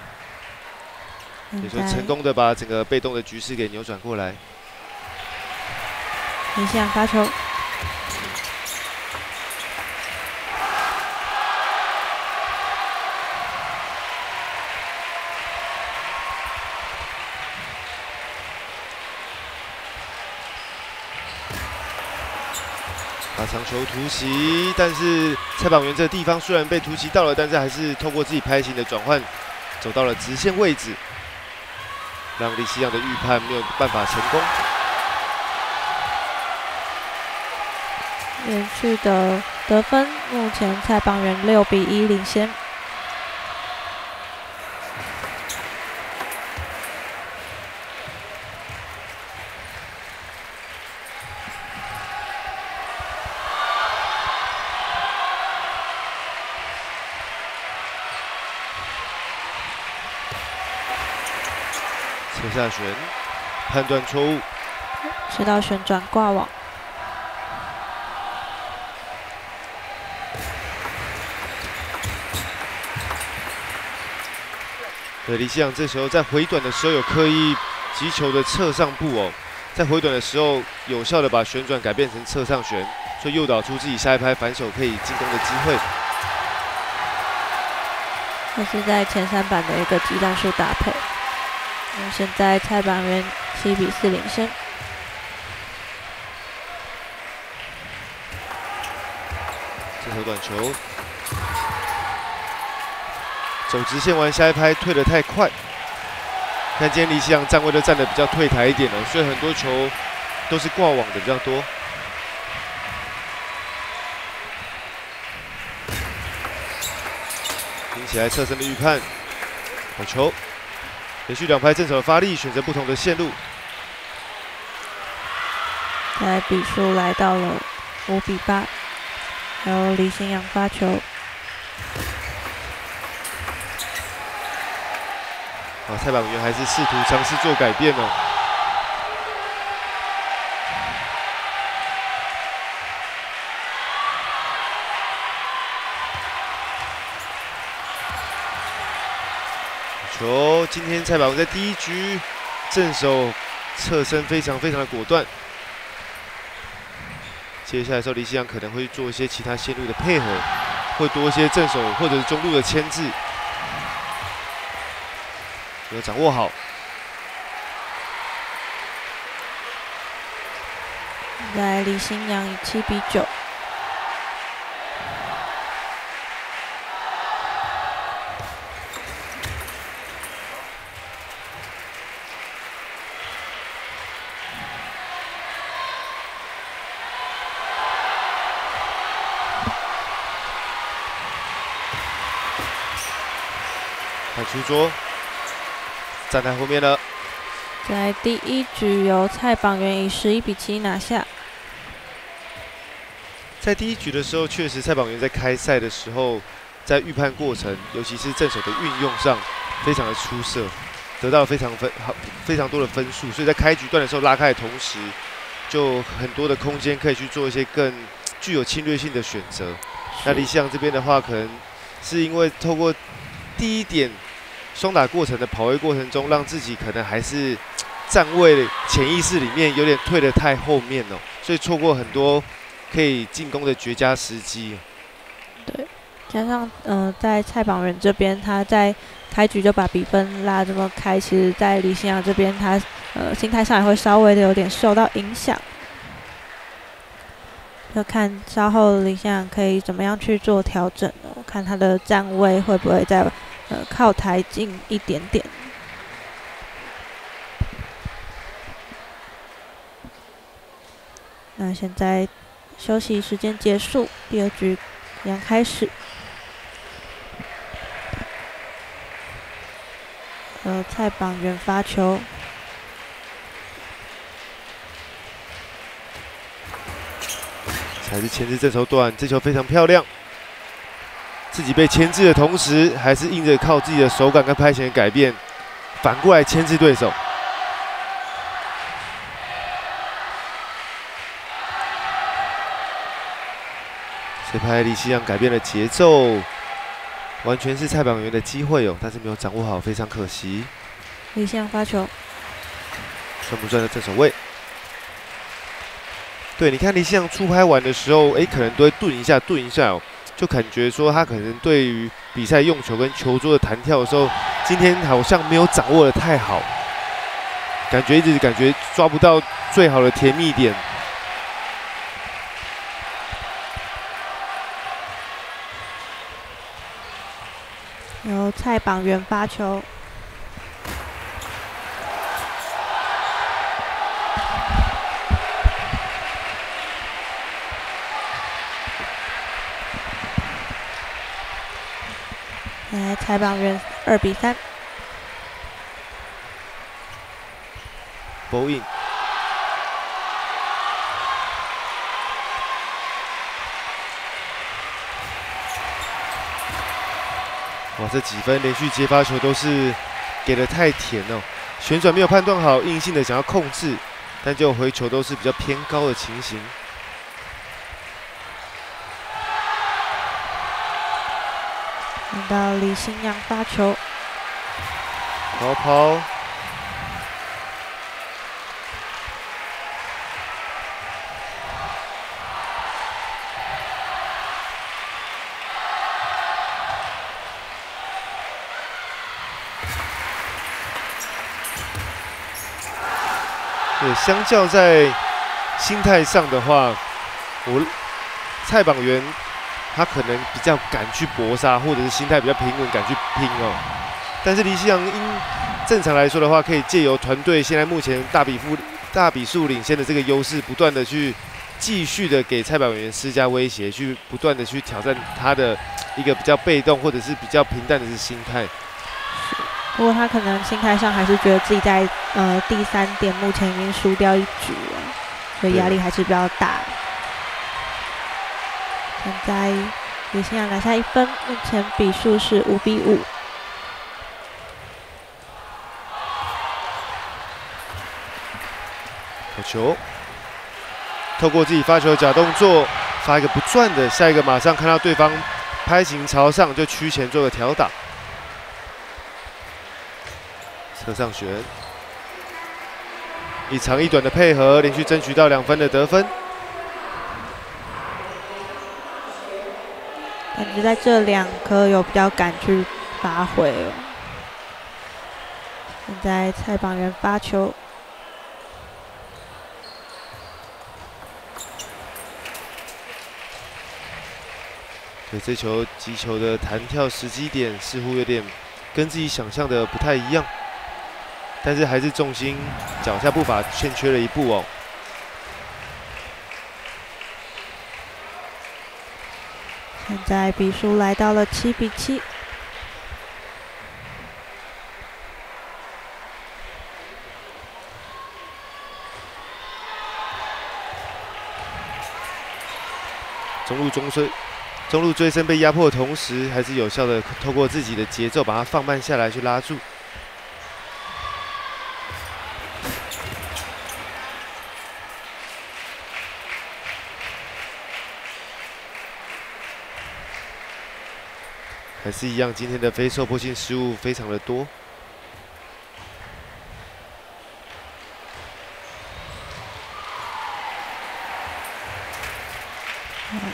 也就成功的把整个被动的局势给扭转过来。李希阳发球。强求突袭，但是蔡榜元这个地方虽然被突袭到了，但是还是通过自己拍型的转换，走到了直线位置，让李希阳的预判没有办法成功。连续的得分，目前蔡榜元六比一领先。侧下旋，判断错误，直到旋转挂网。对，李希阳这时候在回短的时候有刻意击球的侧上步哦，在回短的时候有效的把旋转改变成侧上旋，所以诱导出自己下一拍反手可以进攻的机会。这是在前三板的一个技战术搭配。现在蔡板元七比四领先。这球短球。走直线完下一拍退得太快，看今天李希阳站位都站得比较退台一点了，所以很多球都是挂网的比较多。听起来侧身的预判，好球，连续两拍正手的发力，选择不同的线路。在比数来到了五比八，由李新阳发球。啊蔡榜元还是试图尝试做改变哦。今天蔡榜在第一局正手侧身非常非常的果断。接下来时候，李希阳可能会做一些其他线路的配合，会多一些正手或者是中路的牵制。有掌握好，来李新阳以七比九。看出桌。站在后面呢，在第一局由蔡榜元以十一比七拿下。在第一局的时候，确实蔡榜元在开赛的时候，在预判过程，尤其是正手的运用上，非常的出色，得到非常分好非常多的分数。所以在开局段的时候拉开的同时，就很多的空间可以去做一些更具有侵略性的选择。那李湘这边的话，可能是因为透过第一点。双打过程的跑位过程中，让自己可能还是 站位潜意识里面有点退得太后面了，所以错过很多可以进攻的绝佳时机。对，加上嗯，在蔡榜元这边，他在开局就把比分拉这么开，其实，在李新阳这边，他呃心态上也会稍微的有点受到影响。要看稍后李新阳可以怎么样去做调整哦，看他的站位会不会在。呃，靠台近一点点。那现在休息时间结束，第二局将开始。呃，蔡榜元发球，还是前置这手段，这球非常漂亮。自己被牵制的同时，还是硬着靠自己的手感跟拍前的改变，反过来牵制对手。这拍李希阳改变了节奏，完全是蔡榜元的机会哦，但是没有掌握好，非常可惜。李希阳发球，算不算在正手位？对，你看李希阳出拍完的时候，哎，可能都会顿一下，顿一下哦。就感觉说他可能对于比赛用球跟球桌的弹跳的时候，今天好像没有掌握的太好，感觉一直感觉抓不到最好的甜蜜点。由蔡榜元发球。来，蔡榜元二比三。波印。哇，这几分连续接发球都是给的太甜哦，旋转没有判断好，硬性的想要控制，但就回球都是比较偏高的情形。到李新阳发球，高抛。对，相较在心态上的话，我蔡榜元他可能比较敢去搏杀，或者是心态比较平稳，敢去拼哦。但是黎希阳因正常来说的话，可以借由团队现在目前大比负大比数领先的这个优势，不断的去继续的给蔡榜元施加威胁，去不断的去挑战他的一个比较被动或者是比较平淡的是心态。不过他可能心态上还是觉得自己在呃第三点目前已经输掉一局了，所以压力还是比较大。现在李新阳拿下一分，目前比数是五比五。好球！透过自己发球的假动作，发一个不转的，下一个马上看到对方拍形朝上，就屈前做个调打。侧上旋，一长一短的配合，连续争取到两分的得分。感觉在这两颗有比较敢去发挥了。现在蔡榜元发球，对这球击球的弹跳时机点似乎有点跟自己想象的不太一样。但是还是重心脚下步伐欠缺了一步哦。现在比数来到了七比七。中路中追，中路追身被压迫的同时，还是有效的透过自己的节奏把它放慢下来，去拉住。还是一样，今天的非受迫性失误非常的多。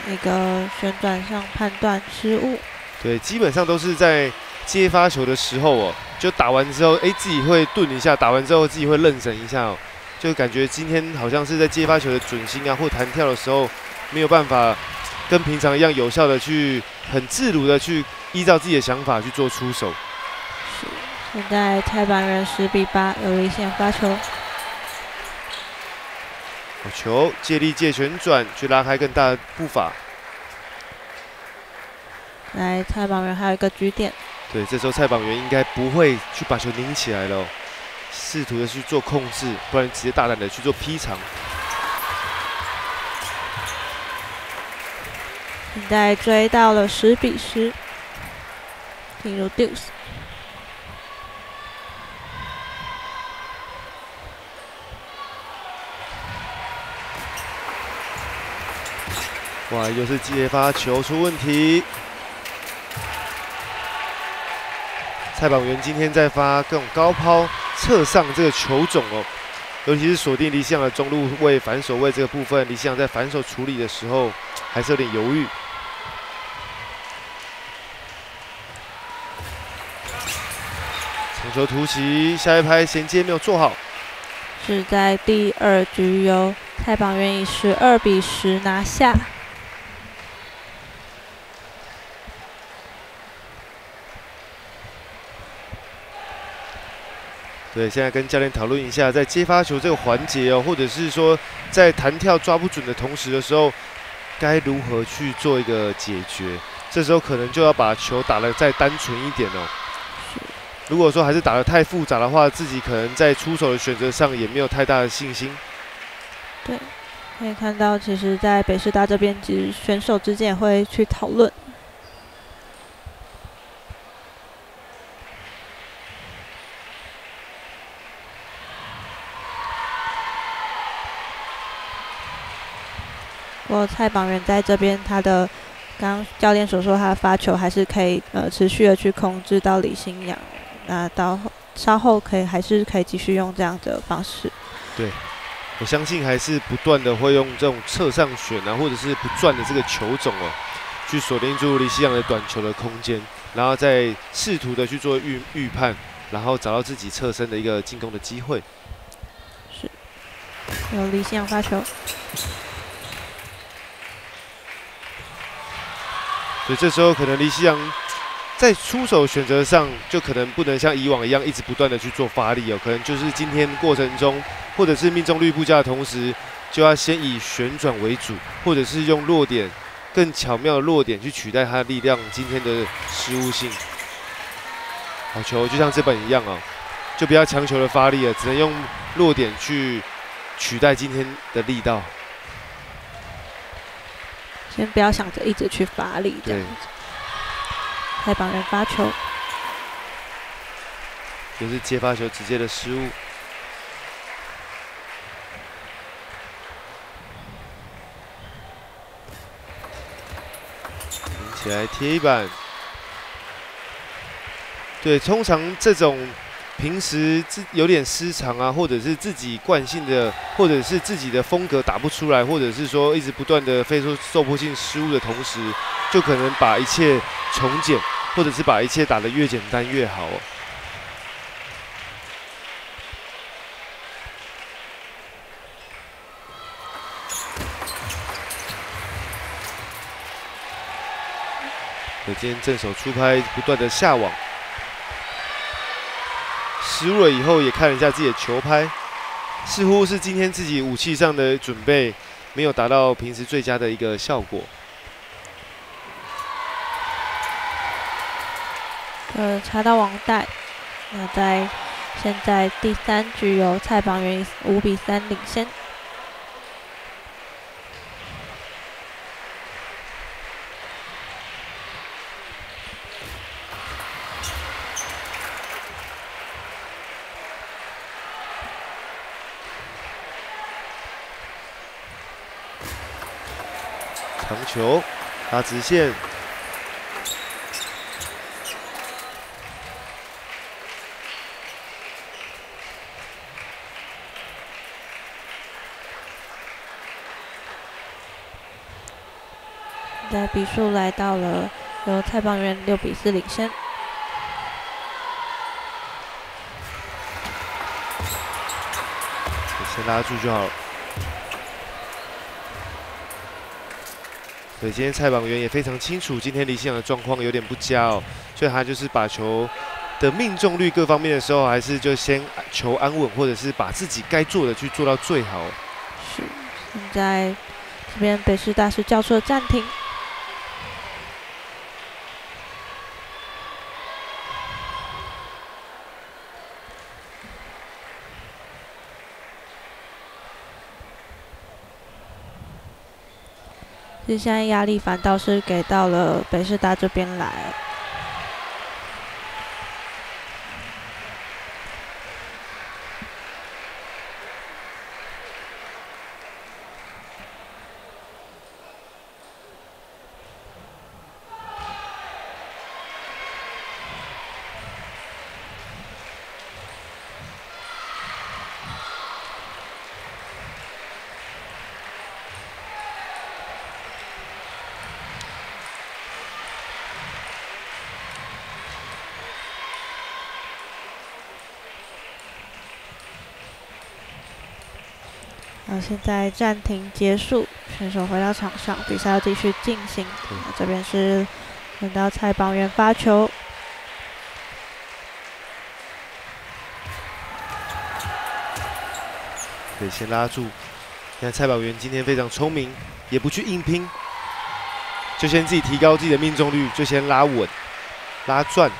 那个旋转上判断失误。对，基本上都是在接发球的时候哦，就打完之后，哎，自己会顿一下，打完之后自己会愣神一下哦，就感觉今天好像是在接发球的准心啊或弹跳的时候，没有办法跟平常一样有效的去很自如的去。依照自己的想法去做出手。是，现在蔡板人十比八，有危险发球。好球，借力借旋转去拉开更大的步伐。来，蔡榜元还有一个局点。对，这时候蔡榜元应该不会去把球拧起来了，试图的去做控制，不然直接大胆的去做劈长。现在追到了十比十。进入 deuce，哇，又是接发球出问题。蔡榜元今天在发各种高抛侧上这个球种哦，尤其是锁定李向的中路位反手位这个部分，李向在反手处理的时候还是有点犹豫。球突袭，下一拍衔接没有做好，是在第二局由蔡榜元以十二比十拿下。对，现在跟教练讨论一下，在接发球这个环节哦，或者是说在弹跳抓不准的同时的时候，该如何去做一个解决？这时候可能就要把球打得再单纯一点哦。如果说还是打得太复杂的话，自己可能在出手的选择上也没有太大的信心。对，可以看到，其实，在北师大这边，其实选手之间也会去讨论。不过蔡榜元在这边，他的刚教练所说，他的发球还是可以呃持续的去控制到李新阳，那到稍后可以还是可以继续用这样的方式。对，我相信还是不断的会用这种侧上旋啊，或者是不转的这个球种哦，去锁定住李希阳的短球的空间，然后再试图的去做预预判，然后找到自己侧身的一个进攻的机会。是，有李希阳发球。所以这时候可能李希阳在出手选择上，就可能不能像以往一样一直不断的去做发力哦，可能就是今天过程中，或者是命中率不佳的同时，就要先以旋转为主，或者是用落点更巧妙的落点去取代他的力量今天的失误性。好球，就像这本一样哦，就不要强求的发力了，只能用落点去取代今天的力道。先不要想着一直去发力这样子，太帮人发球，就是接发球直接的失误，起来贴一板，对，通常这种。平时自有点失常啊，或者是自己惯性的，或者是自己的风格打不出来，或者是说一直不断的飞出受迫性失误的同时，就可能把一切重简，或者是把一切打得越简单越好。可见正手出拍不断的下网。失误了以后，也看了一下自己的球拍，似乎是今天自己武器上的准备没有达到平时最佳的一个效果。呃，查到网带，那在现在第三局由蔡榜元五比三领先。长球打直线，在比数来到了由蔡邦元六比四领先，先拉住就好了。对，今天蔡榜元也非常清楚，今天李信阳的状况有点不佳哦，所以他就是把球的命中率各方面的时候，还是就先求安稳，或者是把自己该做的去做到最好。是，现在这边北师大师叫出了暂停。现在压力反倒是给到了北师大这边来。现在暂停结束，选手回到场上，比赛要继续进行。这边是轮到蔡宝元发球，可以先拉住。看蔡宝元今天非常聪明，也不去硬拼，就先自己提高自己的命中率，就先拉稳、拉转。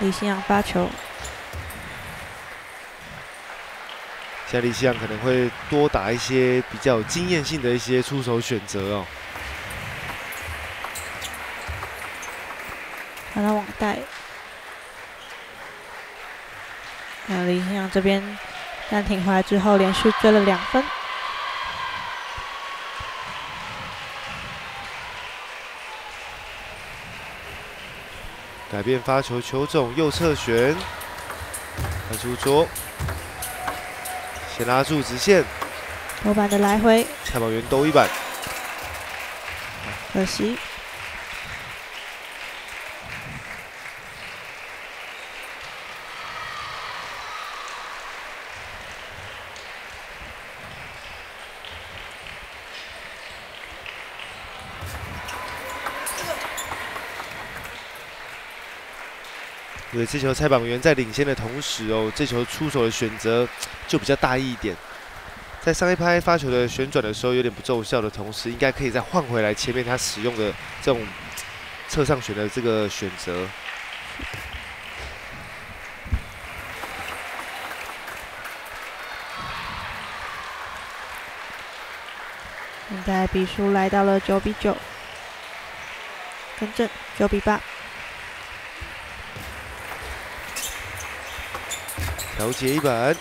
李新阳发球，现在李信阳可能会多打一些比较有经验性的一些出手选择哦。把他网带。那李信阳这边暂停回来之后，连续追了两分。改变发球球种，右侧旋，看出桌，先拉住直线，头板的来回，蔡宝元兜一板，可惜。这球蔡榜元在领先的同时哦，这球出手的选择就比较大意一点。在上一拍发球的旋转的时候有点不奏效的同时，应该可以再换回来前面他使用的这种侧上旋的这个选择。现在比数来到了九比九，更正九比八。调节一本，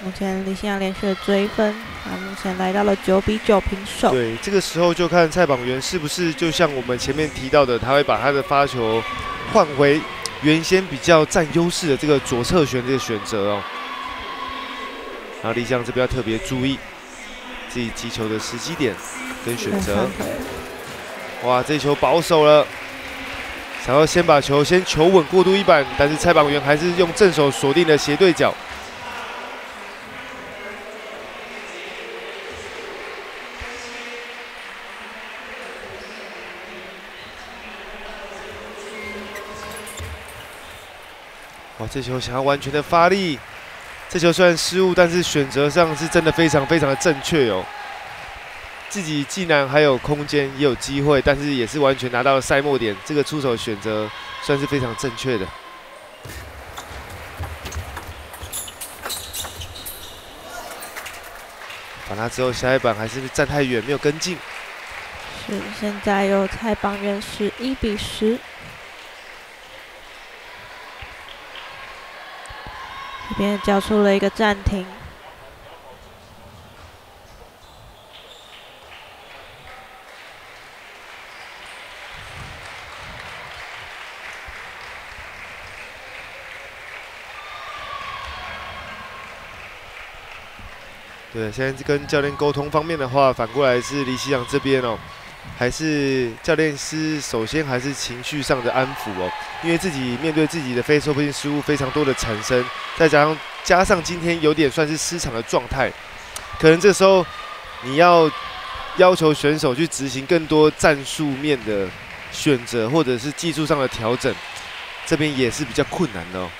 目前李信阳连续的追分，啊，目前来到了九比九平手。对，这个时候就看蔡榜元是不是就像我们前面提到的，他会把他的发球换回原先比较占优势的这个左侧旋这个选择哦。然后李江这边要特别注意自己击球的时机点跟选择。哇，这球保守了，想要先把球先求稳过渡一板，但是蔡榜元还是用正手锁定了斜对角。哇，这球想要完全的发力。这球虽然失误，但是选择上是真的非常非常的正确哦。自己既然还有空间，也有机会，但是也是完全拿到了赛末点。这个出手选择算是非常正确的。反拉之后下一板还是站太远，没有跟进。是，现在有蔡榜元十一比十。这边交出了一个暂停。对，现在跟教练沟通方面的话，反过来是李希阳这边哦。还是教练是首先还是情绪上的安抚哦，因为自己面对自己的非受迫性失误非常多的产生，再加上加上今天有点算是失常的状态，可能这时候你要要求选手去执行更多战术面的选择，或者是技术上的调整，这边也是比较困难的哦。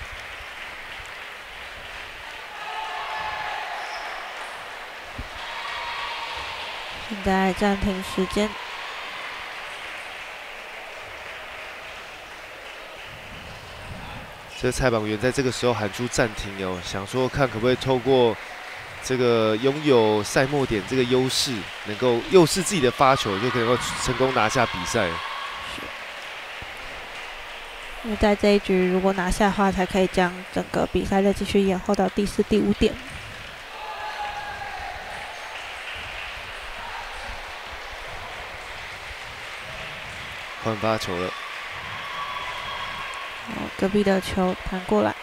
现在暂停时间。这蔡榜元在这个时候喊出暂停哦，想说看可不可以透过这个拥有赛末点这个优势，能够又是自己的发球，就可能够成功拿下比赛。因为在这一局如果拿下的话，才可以将整个比赛再继续延后到第四、第五点。换发球了。隔壁的球弹过来，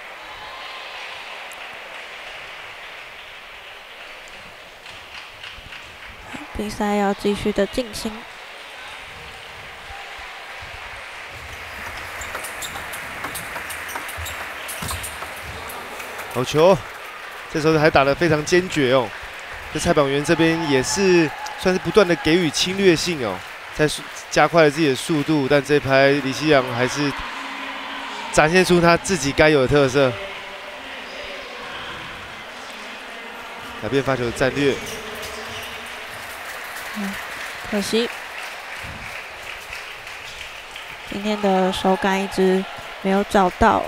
比赛要继续的进行。好球，这时候还打得非常坚决哦。这蔡榜元这边也是算是不断的给予侵略性哦，在加快了自己的速度，但这拍李希阳还是展现出他自己该有的特色，改变发球的战略。可惜今天的手感一直没有找到。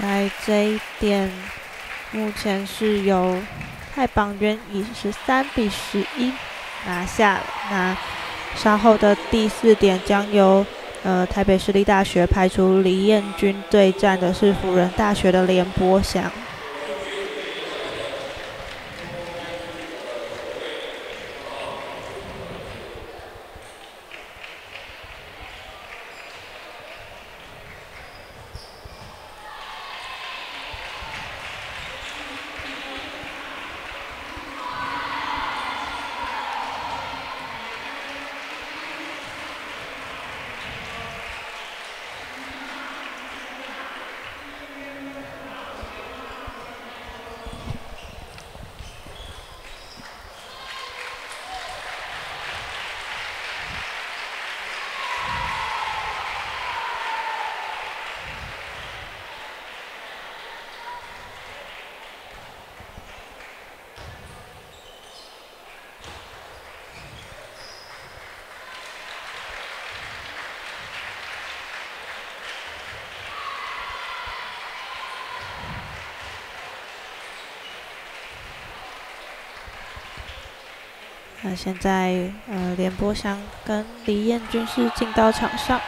在这一点，目前是由泰邦元以十三比十一拿下了。那稍后的第四点将由呃台北市立大学派出李彦军对战的是辅仁大学的连波翔。那现在，呃，连波祥跟李彦军是进到场上。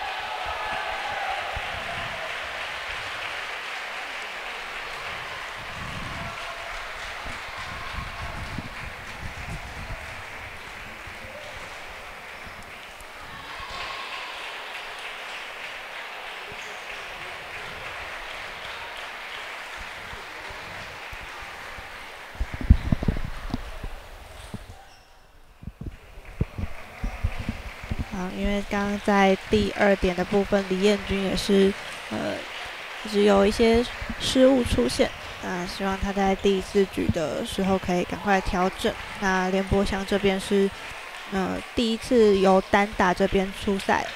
因为刚刚在第二点的部分，李彦军也是呃，只有一些失误出现，那希望他在第四局的时候可以赶快调整。那连波祥这边是呃第一次由单打这边出赛。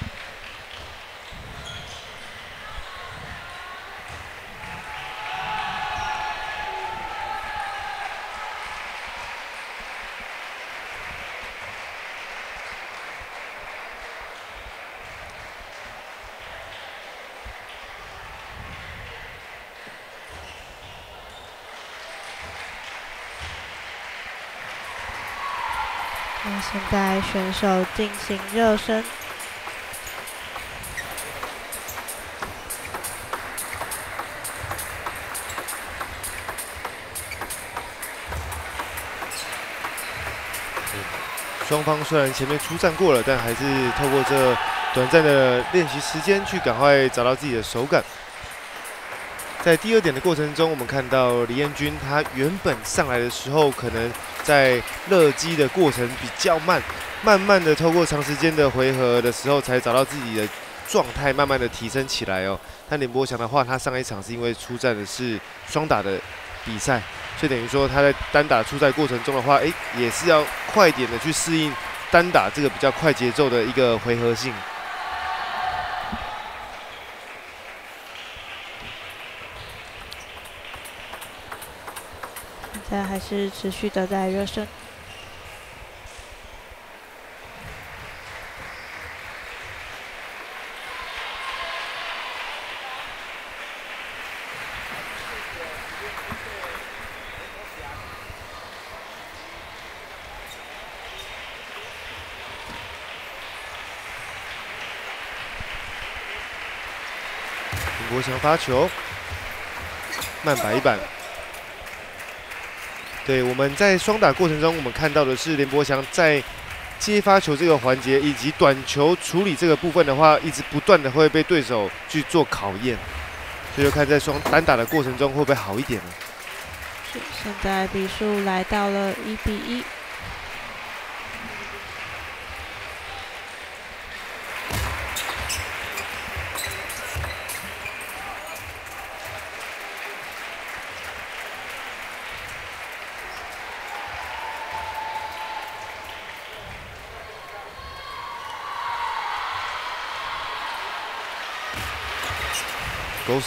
现在选手进行热身。双方虽然前面出战过了，但还是透过这短暂的练习时间，去赶快找到自己的手感。在第二点的过程中，我们看到李彦军，他原本上来的时候，可能在热机的过程比较慢，慢慢的透过长时间的回合的时候，才找到自己的状态，慢慢的提升起来哦。但林博祥的话，他上一场是因为出战的是双打的比赛，所以等于说他在单打出赛过程中的话，诶，也是要快点的去适应单打这个比较快节奏的一个回合性。现在还是持续的在热身。强发球，慢摆一板。对，我们在双打过程中，我们看到的是林博祥在接发球这个环节以及短球处理这个部分的话，一直不断的会被对手去做考验，所以就看在双单打的过程中会不会好一点呢？是，现在比数来到了一比一。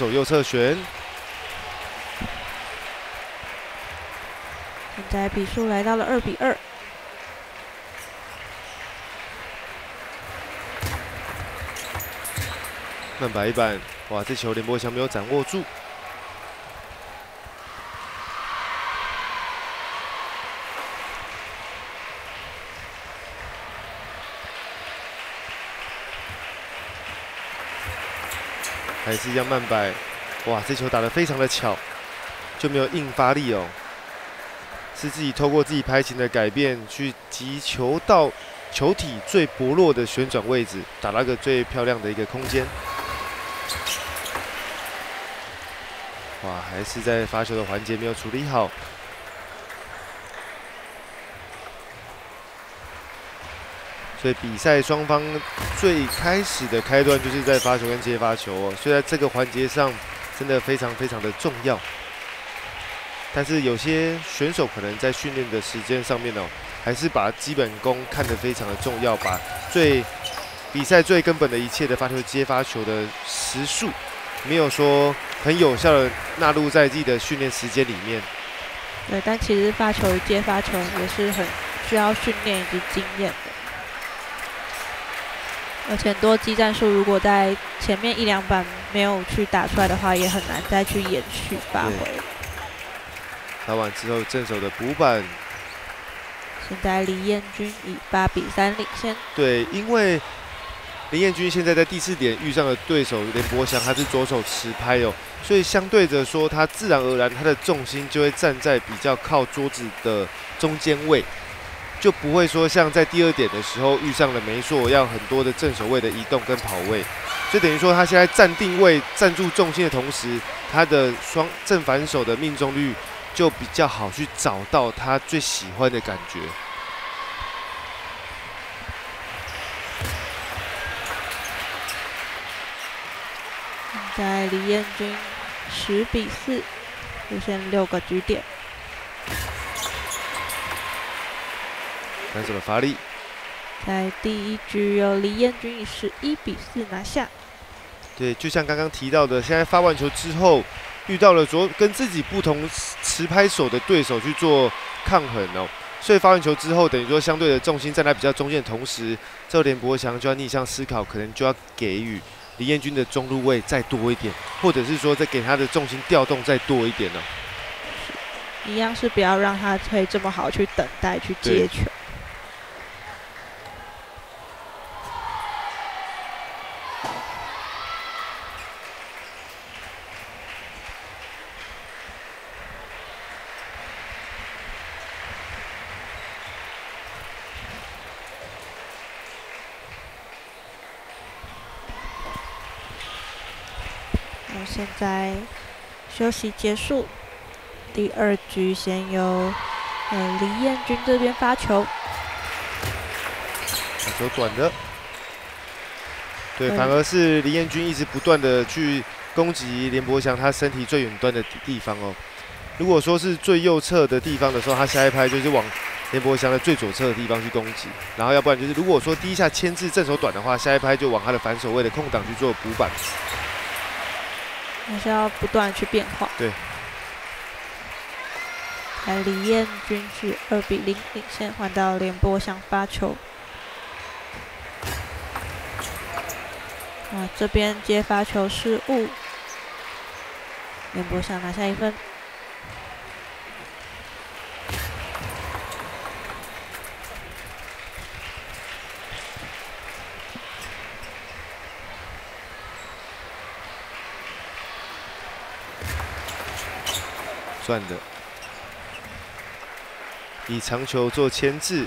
手右侧旋，现在比数来到了二比二。慢摆板，哇，这球林波强没有掌握住。还是一样慢摆，哇，这球打得非常的巧，就没有硬发力哦，是自己透过自己拍型的改变，去击球到球体最薄弱的旋转位置，打到个最漂亮的一个空间。哇，还是在发球的环节没有处理好。所以比赛双方最开始的开端就是在发球跟接发球哦，所以在这个环节上真的非常非常的重要。但是有些选手可能在训练的时间上面哦，还是把基本功看得非常的重要，把最比赛最根本的一切的发球接发球的时速，没有说很有效的纳入在自己的训练时间里面。对，但其实发球接发球也是很需要训练以及经验。而且多技战术，如果在前面一两板没有去打出来的话，也很难再去延续发挥。打完之后，正手的补板。现在李彦君以八比三领先。对，因为林彦君现在在第四点遇上了对手连波祥，他是左手持拍哦，所以相对着说，他自然而然他的重心就会站在比较靠桌子的中间位。就不会说像在第二点的时候遇上了梅硕，要很多的正手位的移动跟跑位，就等于说他现在站定位、站住重心的同时，他的双正反手的命中率就比较好，去找到他最喜欢的感觉。现在李彦军十比四，出现六个局点。反手的发力，在第一局由李彦军以十一比四拿下。对，就像刚刚提到的，现在发完球之后，遇到了左跟自己不同持拍手的对手去做抗衡哦，所以发完球之后，等于说相对的重心站在比较中间的同时，赵连博强就要逆向思考，可能就要给予李彦军的中路位再多一点，或者是说再给他的重心调动再多一点呢。一样是不要让他可以这么好去等待去接球。现在休息结束，第二局先由呃李彦军这边发球，发球短的，对，反而是李彦军一直不断的去攻击连博祥他身体最远端的地方哦。如果说是最右侧的地方的时候，他下一拍就是往连博祥的最左侧的地方去攻击，然后要不然就是如果说第一下牵制正手短的话，下一拍就往他的反手位的空档去做补板。还是要不断去变化。对。来，李彦军是二比零领先，换到连波想发球。啊，这边接发球失误，连波想拿下一分。断的，以长球做牵制，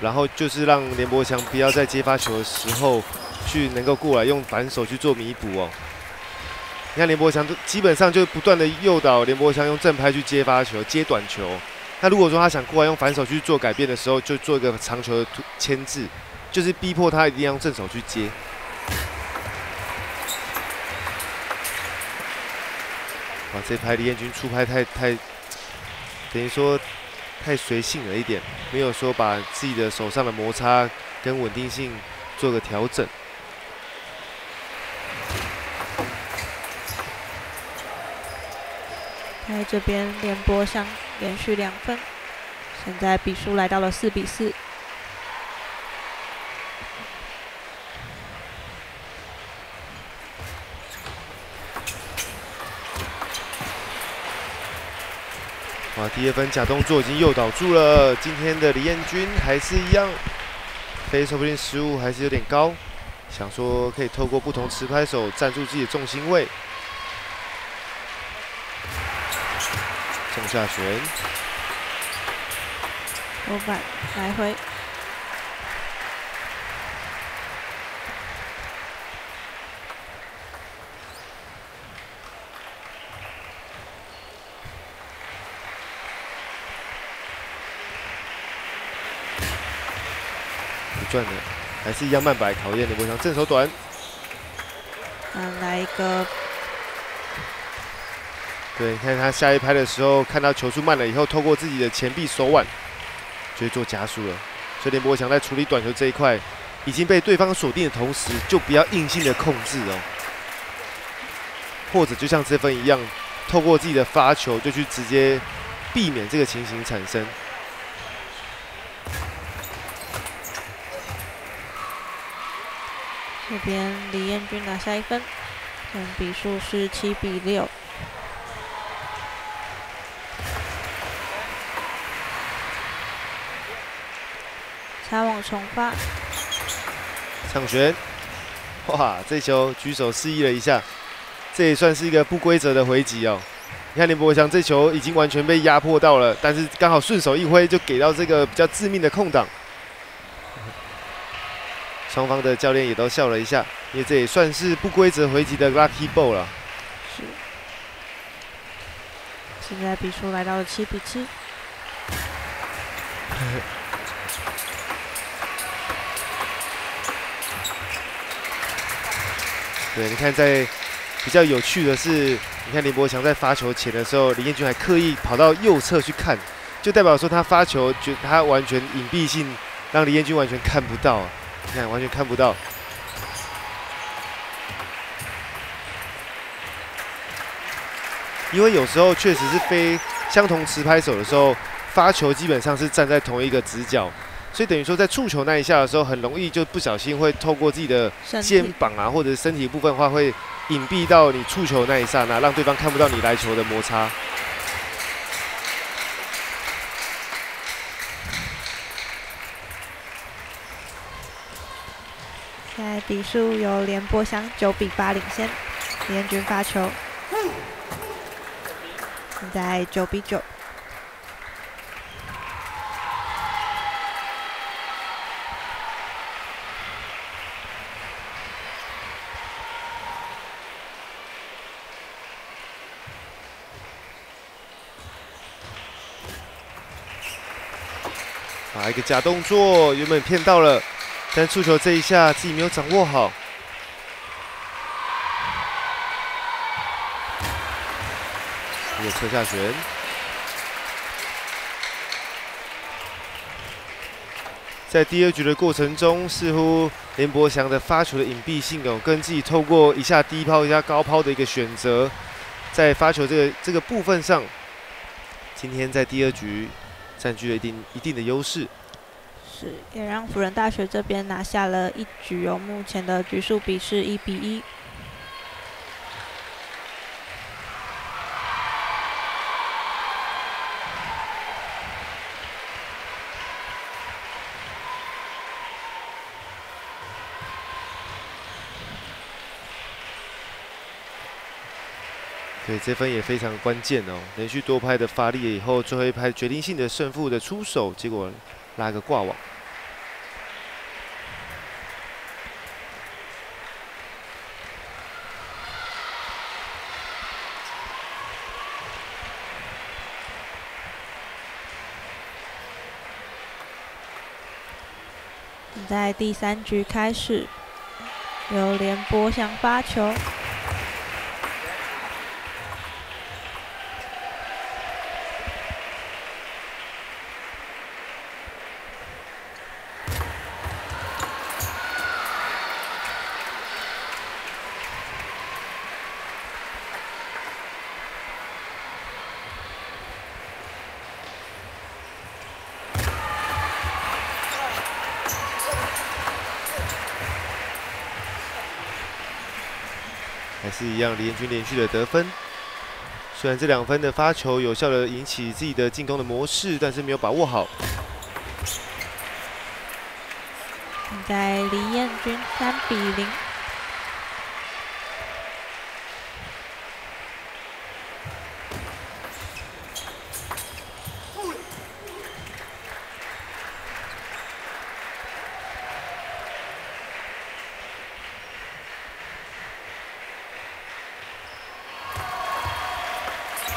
然后就是让连博强不要在接发球的时候去能够过来用反手去做弥补哦。你看连博强基本上就不断的诱导连博强用正拍去接发球、接短球。那如果说他想过来用反手去做改变的时候，就做一个长球的牵制，就是逼迫他一定要用正手去接。这拍李彦军出拍太太，等于说太随性了一点，没有说把自己的手上的摩擦跟稳定性做个调整。在这边连波上连续两分，现在比数来到了四比四。哇，第二分假动作已经诱导住了。今天的李彦君还是一样，飞说不定失误还是有点高，想说可以透过不同持拍手站住自己的重心位。中下旋，欧板来回。转的，还是一样慢摆考验的波强正手短。嗯，来一个。对，你看他下一拍的时候，看到球速慢了以后，透过自己的前臂手腕，就会做加速了。所以林博强在处理短球这一块，已经被对方锁定的同时，就不要硬性的控制哦。或者就像这分一样，透过自己的发球，就去直接避免这个情形产生。这边李彦君拿下一分，总比数是七比六。擦网重发，抢旋，哇！这球举手示意了一下，这也算是一个不规则的回击哦。你看林博翔这球已经完全被压迫到了，但是刚好顺手一挥就给到这个比较致命的空档。双方的教练也都笑了一下，因为这也算是不规则回击的 lucky ball 了。是。现在比数来到了七比七。对，你看在比较有趣的是，你看林博强在发球前的时候，林彦君还刻意跑到右侧去看，就代表说他发球就他完全隐蔽性，让林彦君完全看不到。你看，完全看不到。因为有时候确实是非相同持拍手的时候，发球基本上是站在同一个直角，所以等于说在触球那一下的时候，很容易就不小心会透过自己的肩膀啊，或者身体部分的话，会隐蔽到你触球那一刹那，让对方看不到你来球的摩擦。比数由连波香九比八领先，联军发球。现在九比九。啊，一个假动作，原本骗到了。但触球这一下自己没有掌握好，一个侧下旋，在第二局的过程中，似乎林博祥的发球的隐蔽性哦，跟自己透过一下低抛一下高抛的一个选择，在发球这个这个部分上，今天在第二局占据了一定一定的优势。是，也让辅仁大学这边拿下了一局哦。目前的局数比是一比一。对，这分也非常关键哦。连续多拍的发力以后，最后一拍决定性的胜负的出手，结果。拉个挂网，在第三局开始，由连波向发球。还是一样，李彦军连续的得分。虽然这两分的发球有效的引起自己的进攻的模式，但是没有把握好。现在李彦军三比零。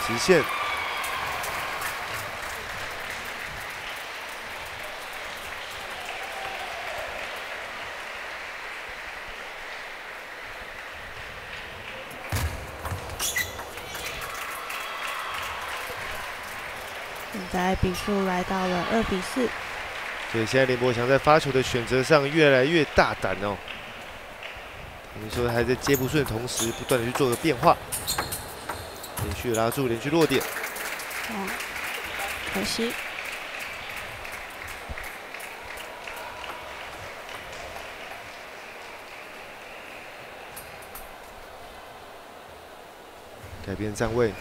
直线。现在比数来到了二比四。所以现在林博强在发球的选择上越来越大胆哦。你说还在接不顺的，同时不断的去做个变化。连续拉住，连续落点。哦，可惜。改变站位。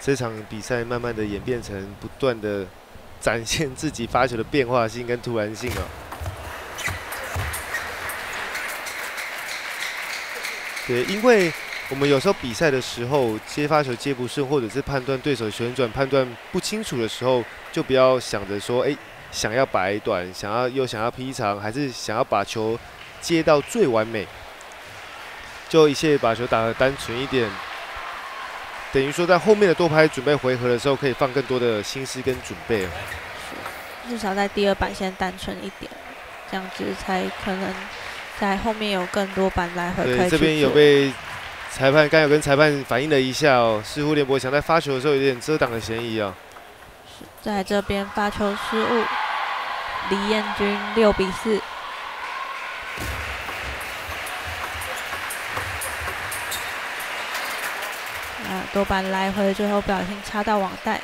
这场比赛慢慢的演变成不断的展现自己发球的变化性跟突然性啊。对，因为我们有时候比赛的时候接发球接不顺，或者是判断对手旋转判断不清楚的时候，就不要想着说，哎，想要摆短，想要又想要劈长，还是想要把球接到最完美，就一切把球打得单纯一点。等于说在后面的多拍准备回合的时候，可以放更多的心思跟准备。至少在第二板先单纯一点，这样子才可能。在后面有更多板来回对，这边有被裁判刚有跟裁判反映了一下哦，似乎连博强在发球的时候有点遮挡的嫌疑啊。在这边发球失误，李彦军六比四。啊，多板来回最后不小心插到网袋。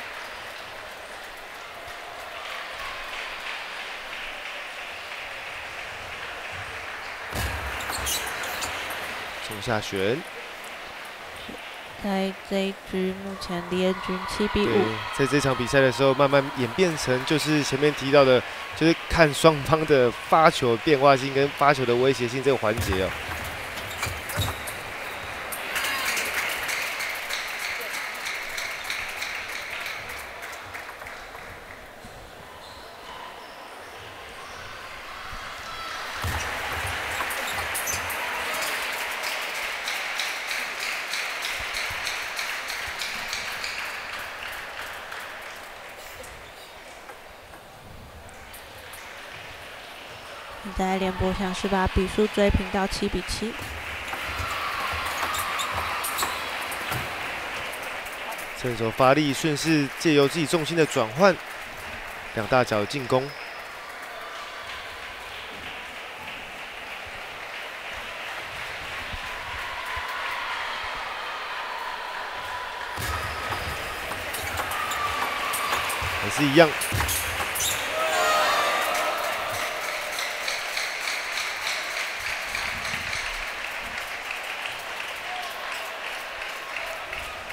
下旋，在这一局目前李彦军七比五。在这场比赛的时候，慢慢演变成就是前面提到的，就是看双方的发球变化性跟发球的威胁性这个环节哦。在连我想是把比数追平到七比七。趁手发力，顺势借由自己重心的转换，两大脚进攻。还是一样。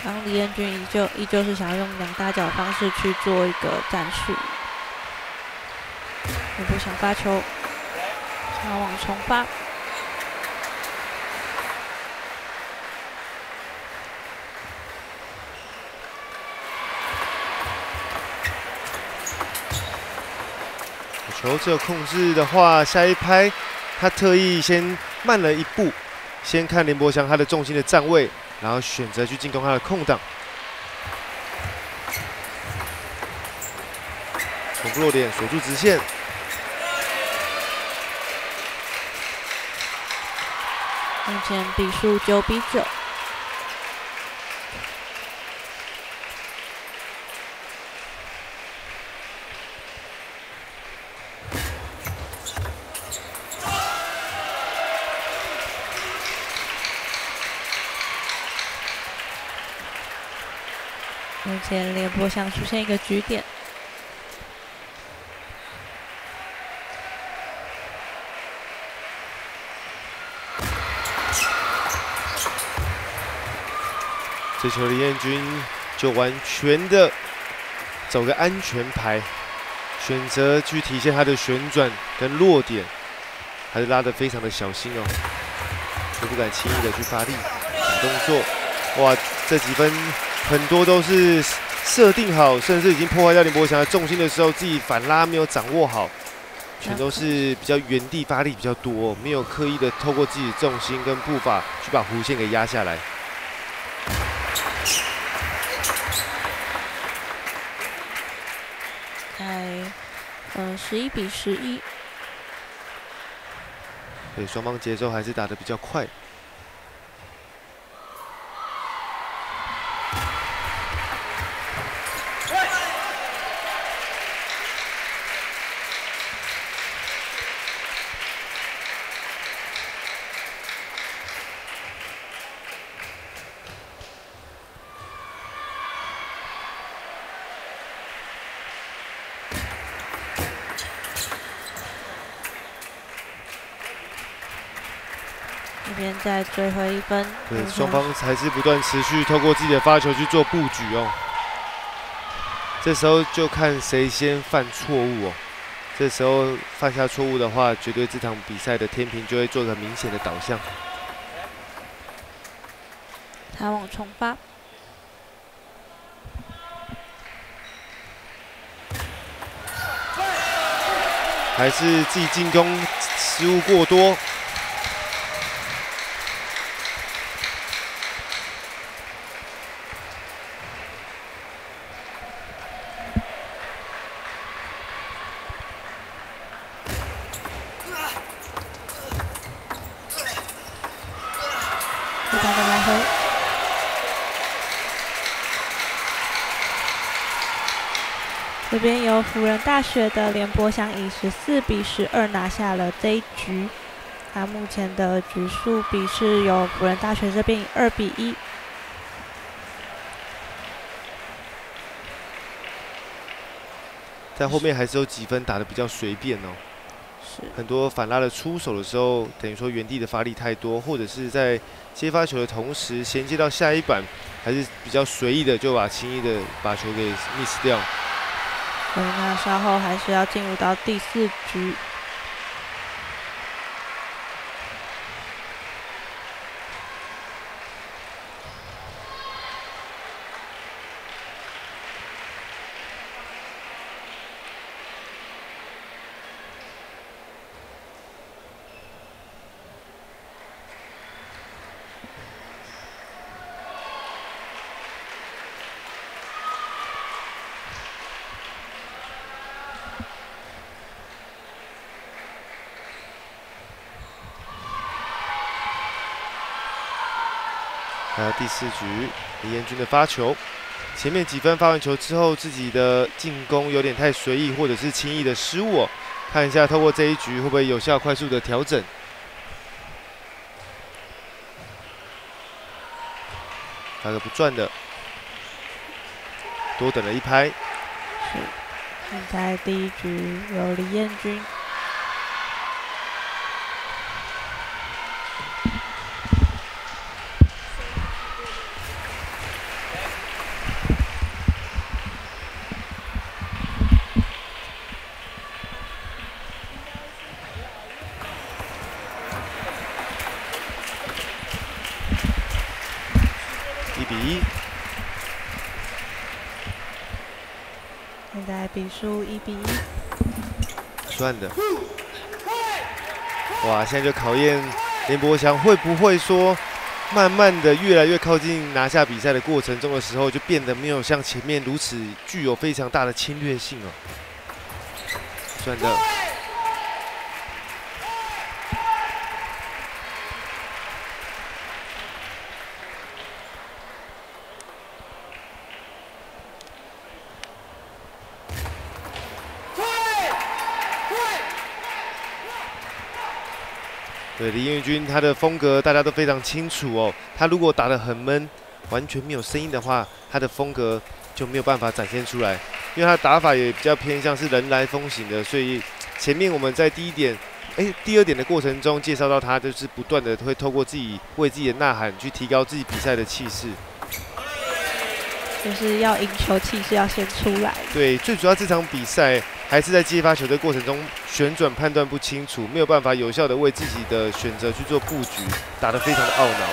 然后李彦军依旧依旧是想要用两大脚方式去做一个战术，也不想发球，想往重发。球只有控制的话，下一拍他特意先慢了一步，先看林博祥他的重心的站位。然后选择去进攻他的空档，重复落点，锁住直线。目前比数九比九。想出现一个局点。这球李彦军就完全的走个安全牌选择去体现他的旋转跟落点还是拉的非常的小心哦。都不敢轻易的去发力动作哇这几分很多都是设定好，甚至已经破坏掉林博祥的重心的时候，自己反拉没有掌握好。全都是比较原地发力比较多，没有刻意的透过自己的重心跟步伐去把弧线给压下来。在嗯十一比十一，对，双方节奏还是打的比较快。在追回一分，对，双方还是不断持续透过自己的发球去做布局哦。这时候就看谁先犯错误哦。这时候犯下错误的话，绝对这场比赛的天平就会做个明显的导向。台网重发，还是自己进攻失误过多。这边由辅仁大学的连波翔以十四比十二拿下了这一局，他目前的局数比是由辅仁大学这边以二比一，在后面还是有几分打的比较随便哦，是。很多反拉的出手的时候，等于说原地的发力太多，或者是在接发球的同时衔接到下一板，还是比较随意的就把轻易的把球给 miss 掉。那稍后还是要进入到第四局。第四局，李彦军的发球，前面几分发完球之后，自己的进攻有点太随意，或者是轻易的失误。看一下，透过这一局会不会有效、快速的调整？打个不转的，多等了一拍。现在第一局有李彦军。比数一比一，算的。哇，现在就考验林博祥会不会说，慢慢的越来越靠近拿下比赛的过程中的时候，就变得没有像前面如此具有非常大的侵略性哦。算的。对李彦军，他的风格大家都非常清楚哦。他如果打得很闷，完全没有声音的话，他的风格就没有办法展现出来。因为他的打法也比较偏向是人来风行的，所以前面我们在第一点、哎第二点的过程中介绍到他，就是不断的会透过自己为自己的呐喊去提高自己比赛的气势。就是要赢球，气势要先出来。对，最主要这场比赛还是在接发球的过程中旋转判断不清楚，没有办法有效的为自己的选择去做布局，打得非常的懊恼。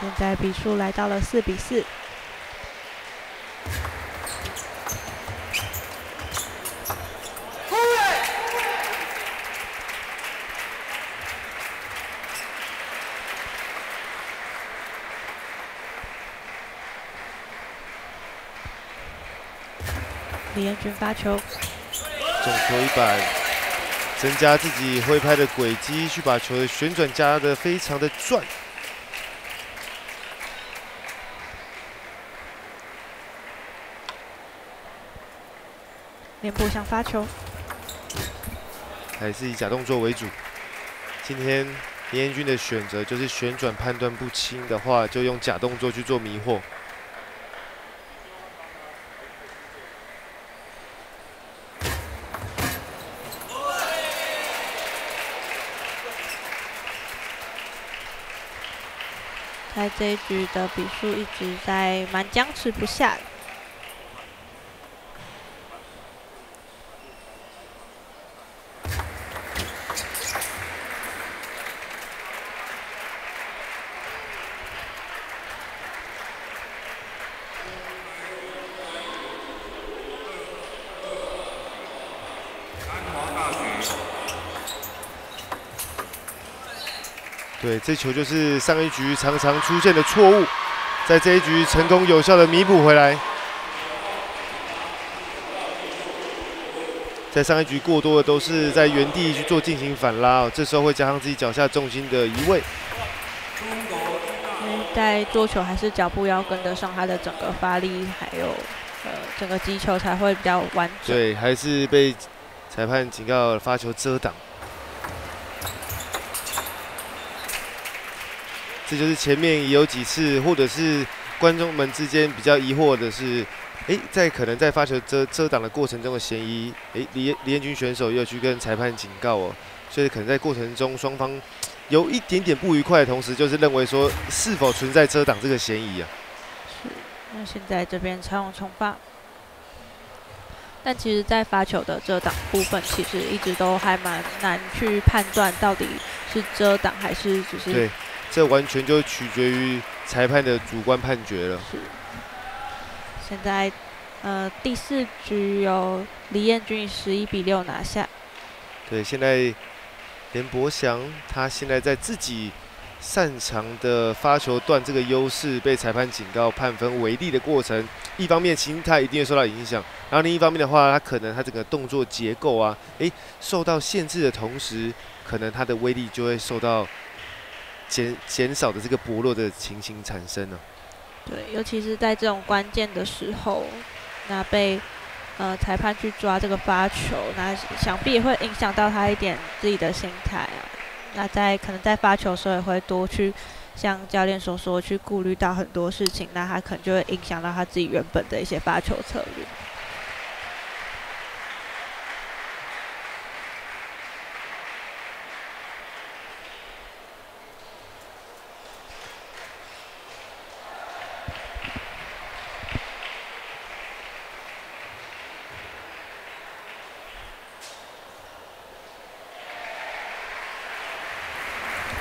现在比数来到了四比四。李彦军发球，重球一板，增加自己挥拍的轨迹，去把球的旋转加的非常的转。面部想发球，还是以假动作为主。今天李彦军的选择就是旋转判断不清的话，就用假动作去做迷惑。这一局的比数一直在蛮僵持不下。对，这球就是上一局常常出现的错误，在这一局成功有效的弥补回来。在上一局过多的都是在原地去做进行反拉，这时候会加上自己脚下重心的移位。在做球还是脚步要跟得上他的整个发力，还有呃整个击球才会比较完整。对，还是被裁判警告发球遮挡。这就是前面也有几次，或者是观众们之间比较疑惑的是，诶，在可能在发球遮遮挡的过程中的嫌疑，诶，李李彦军选手又去跟裁判警告哦，所以可能在过程中双方有一点点不愉快的同时，就是认为说是否存在遮挡这个嫌疑啊？是，那现在这边采用重发，但其实，在发球的遮挡部分，其实一直都还蛮难去判断到底是遮挡还是只是。对。这完全就取决于裁判的主观判决了。是。现在，呃，第四局由李彦军十一比六拿下。对，现在连博翔他现在在自己擅长的发球段这个优势被裁判警告判分违例的过程，一方面心态一定会受到影响，然后另一方面的话，他可能他整个动作结构啊，诶，受到限制的同时，可能他的威力就会受到。减减少的这个薄弱的情形产生了。对，尤其是在这种关键的时候，那被呃裁判去抓这个发球，那想必也会影响到他一点自己的心态啊。那在可能在发球时候也会多去像教练所说去顾虑到很多事情，那他可能就会影响到他自己原本的一些发球策略。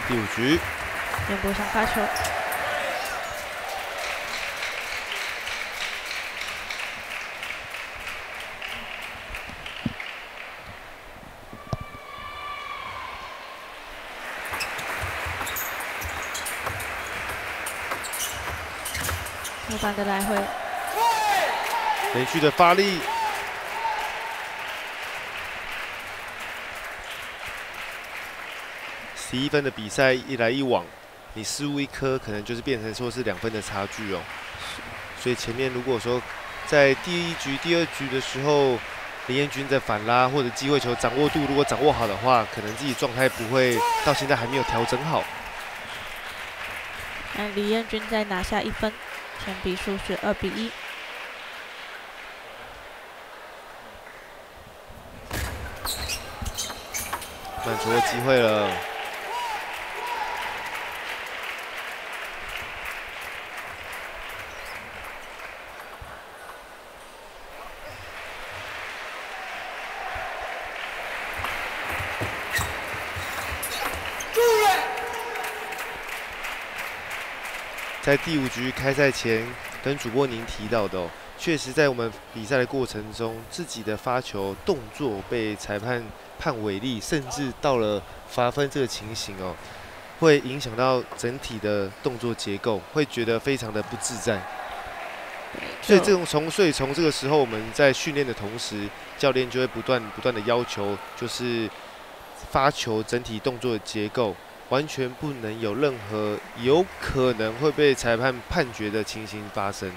第五局，面部上发球，后板的来回，连续的发力。十一分的比赛一来一往，你失误一颗，可能就是变成说是两分的差距哦。所以前面如果说在第一局、第二局的时候，林彦军的反拉或者机会球掌握度如果掌握好的话，可能自己状态不会到现在还没有调整好。那李彦军再拿下一分，全比数是二比一。满足的机会了。在第五局开赛前，跟主播您提到的哦，确实在我们比赛的过程中，自己的发球动作被裁判判违例，甚至到了罚分这个情形哦，会影响到整体的动作结构，会觉得非常的不自在。所以这种从所以从这个时候我们在训练的同时，教练就会不断不断的要求，就是发球整体动作的结构。完全不能有任何有可能会被裁判判决的情形发生，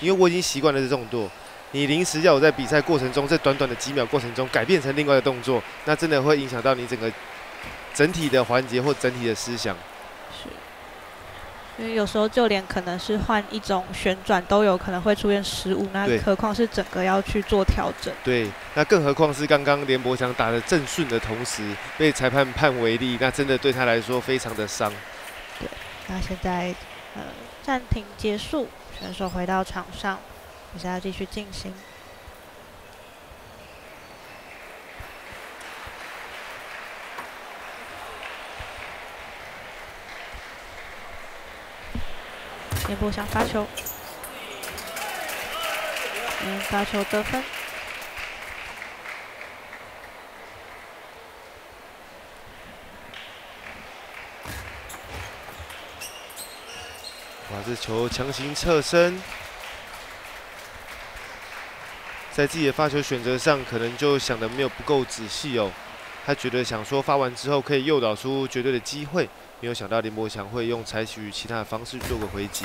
因为我已经习惯了这动作。你临时要我在比赛过程中，在短短的几秒过程中改变成另外的动作，那真的会影响到你整个整体的环节或整体的思想。因为有时候就连可能是换一种旋转都有可能会出现失误，那何况是整个要去做调整。对，那更何况是刚刚连博强打的正顺的同时被裁判判违例，那真的对他来说非常的伤。对，那现在呃暂停结束，选手回到场上，比赛要继续进行。连波想发球，连发球得分。哇，这球强行侧身，在自己的发球选择上，可能就想的没有不够仔细哦。他觉得想说发完之后可以诱导出绝对的机会。没有想到林博强会用采取其他的方式做个回击。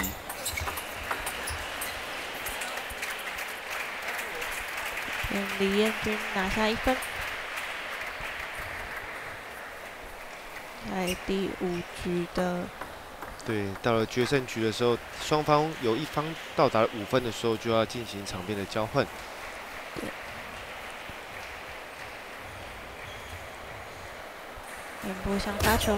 李彦君拿下一分。在第五局的，对，到了决胜局的时候，双方有一方到达五分的时候，就要进行场边的交换。林博强发球。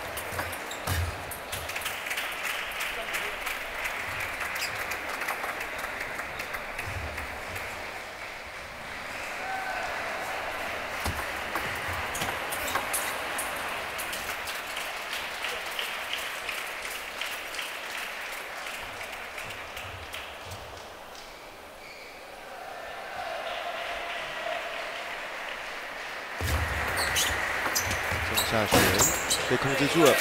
住了，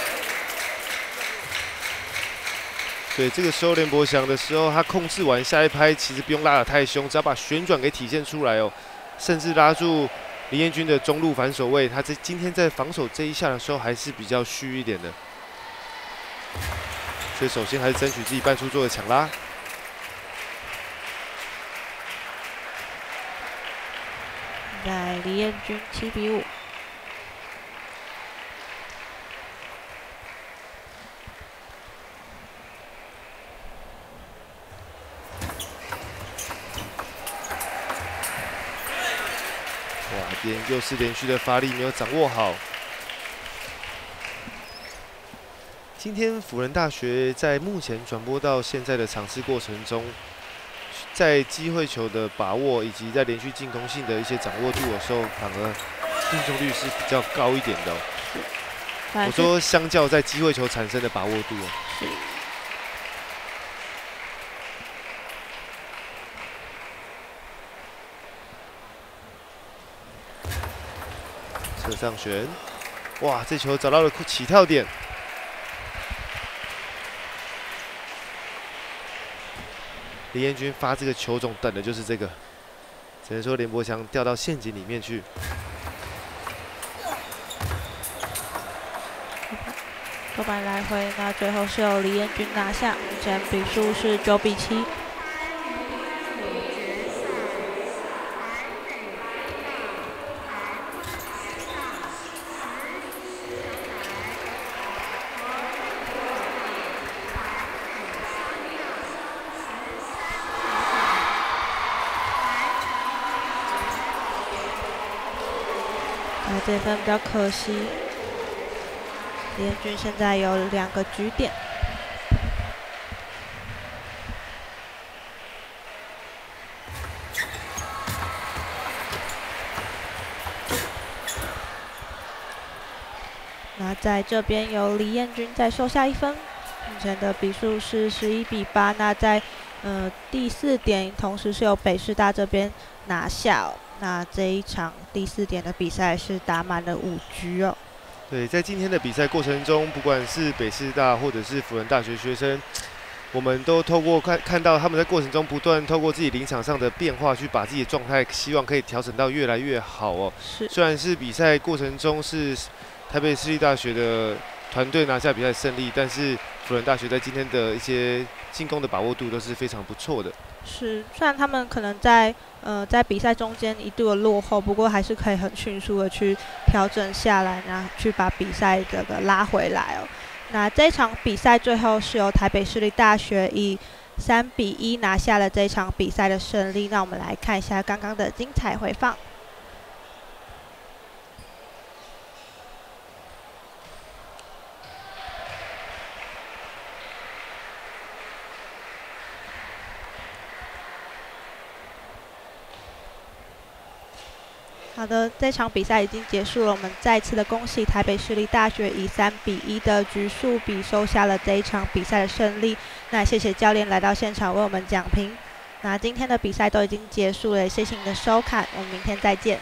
对，这个时候连博祥的时候，他控制完下一拍，其实不用拉得太凶，只要把旋转给体现出来哦，甚至拉住林彦军的中路反手位，他在今天在防守这一下的时候还是比较虚一点的，所以首先还是争取自己半出做的抢拉。在李彦军七比五。又是连续的发力没有掌握好。今天辅仁大学在目前转播到现在的场次过程中，在机会球的把握以及在连续进攻性的一些掌握度的时候，反而命中率是比较高一点的。我说，相较在机会球产生的把握度。上旋，哇！这球找到了起跳点。李彦军发这个球种，等的就是这个。只能说林博强掉到陷阱里面去。多板来回，那最后是由李彦军拿下，目前比数是九比七。这分比较可惜。李彦军现在有两个局点。那在这边由李彦军再收下一分，目前的比数是十一比八。那在呃第四点，同时是由北师大这边拿下哦。那这一场第四点的比赛是打满了五局哦。对，在今天的比赛过程中，不管是北师大或者是辅仁大学学生，我们都透过看看到他们在过程中不断透过自己临场上的变化，去把自己的状态，希望可以调整到越来越好哦。是，虽然是比赛过程中是。台北市立大学的团队拿下比赛胜利，但是辅仁大学在今天的一些进攻的把握度都是非常不错的。是，虽然他们可能在呃在比赛中间一度的落后，不过还是可以很迅速的去调整下来，然后去把比赛这个拉回来哦。那这场比赛最后是由台北市立大学以三比一拿下了这场比赛的胜利。那我们来看一下刚刚的精彩回放。好的，这场比赛已经结束了。我们再次的恭喜台北市立大学以三比一的局数比收下了这一场比赛的胜利。那谢谢教练来到现场为我们讲评。那今天的比赛都已经结束了，谢谢你的收看，我们明天再见。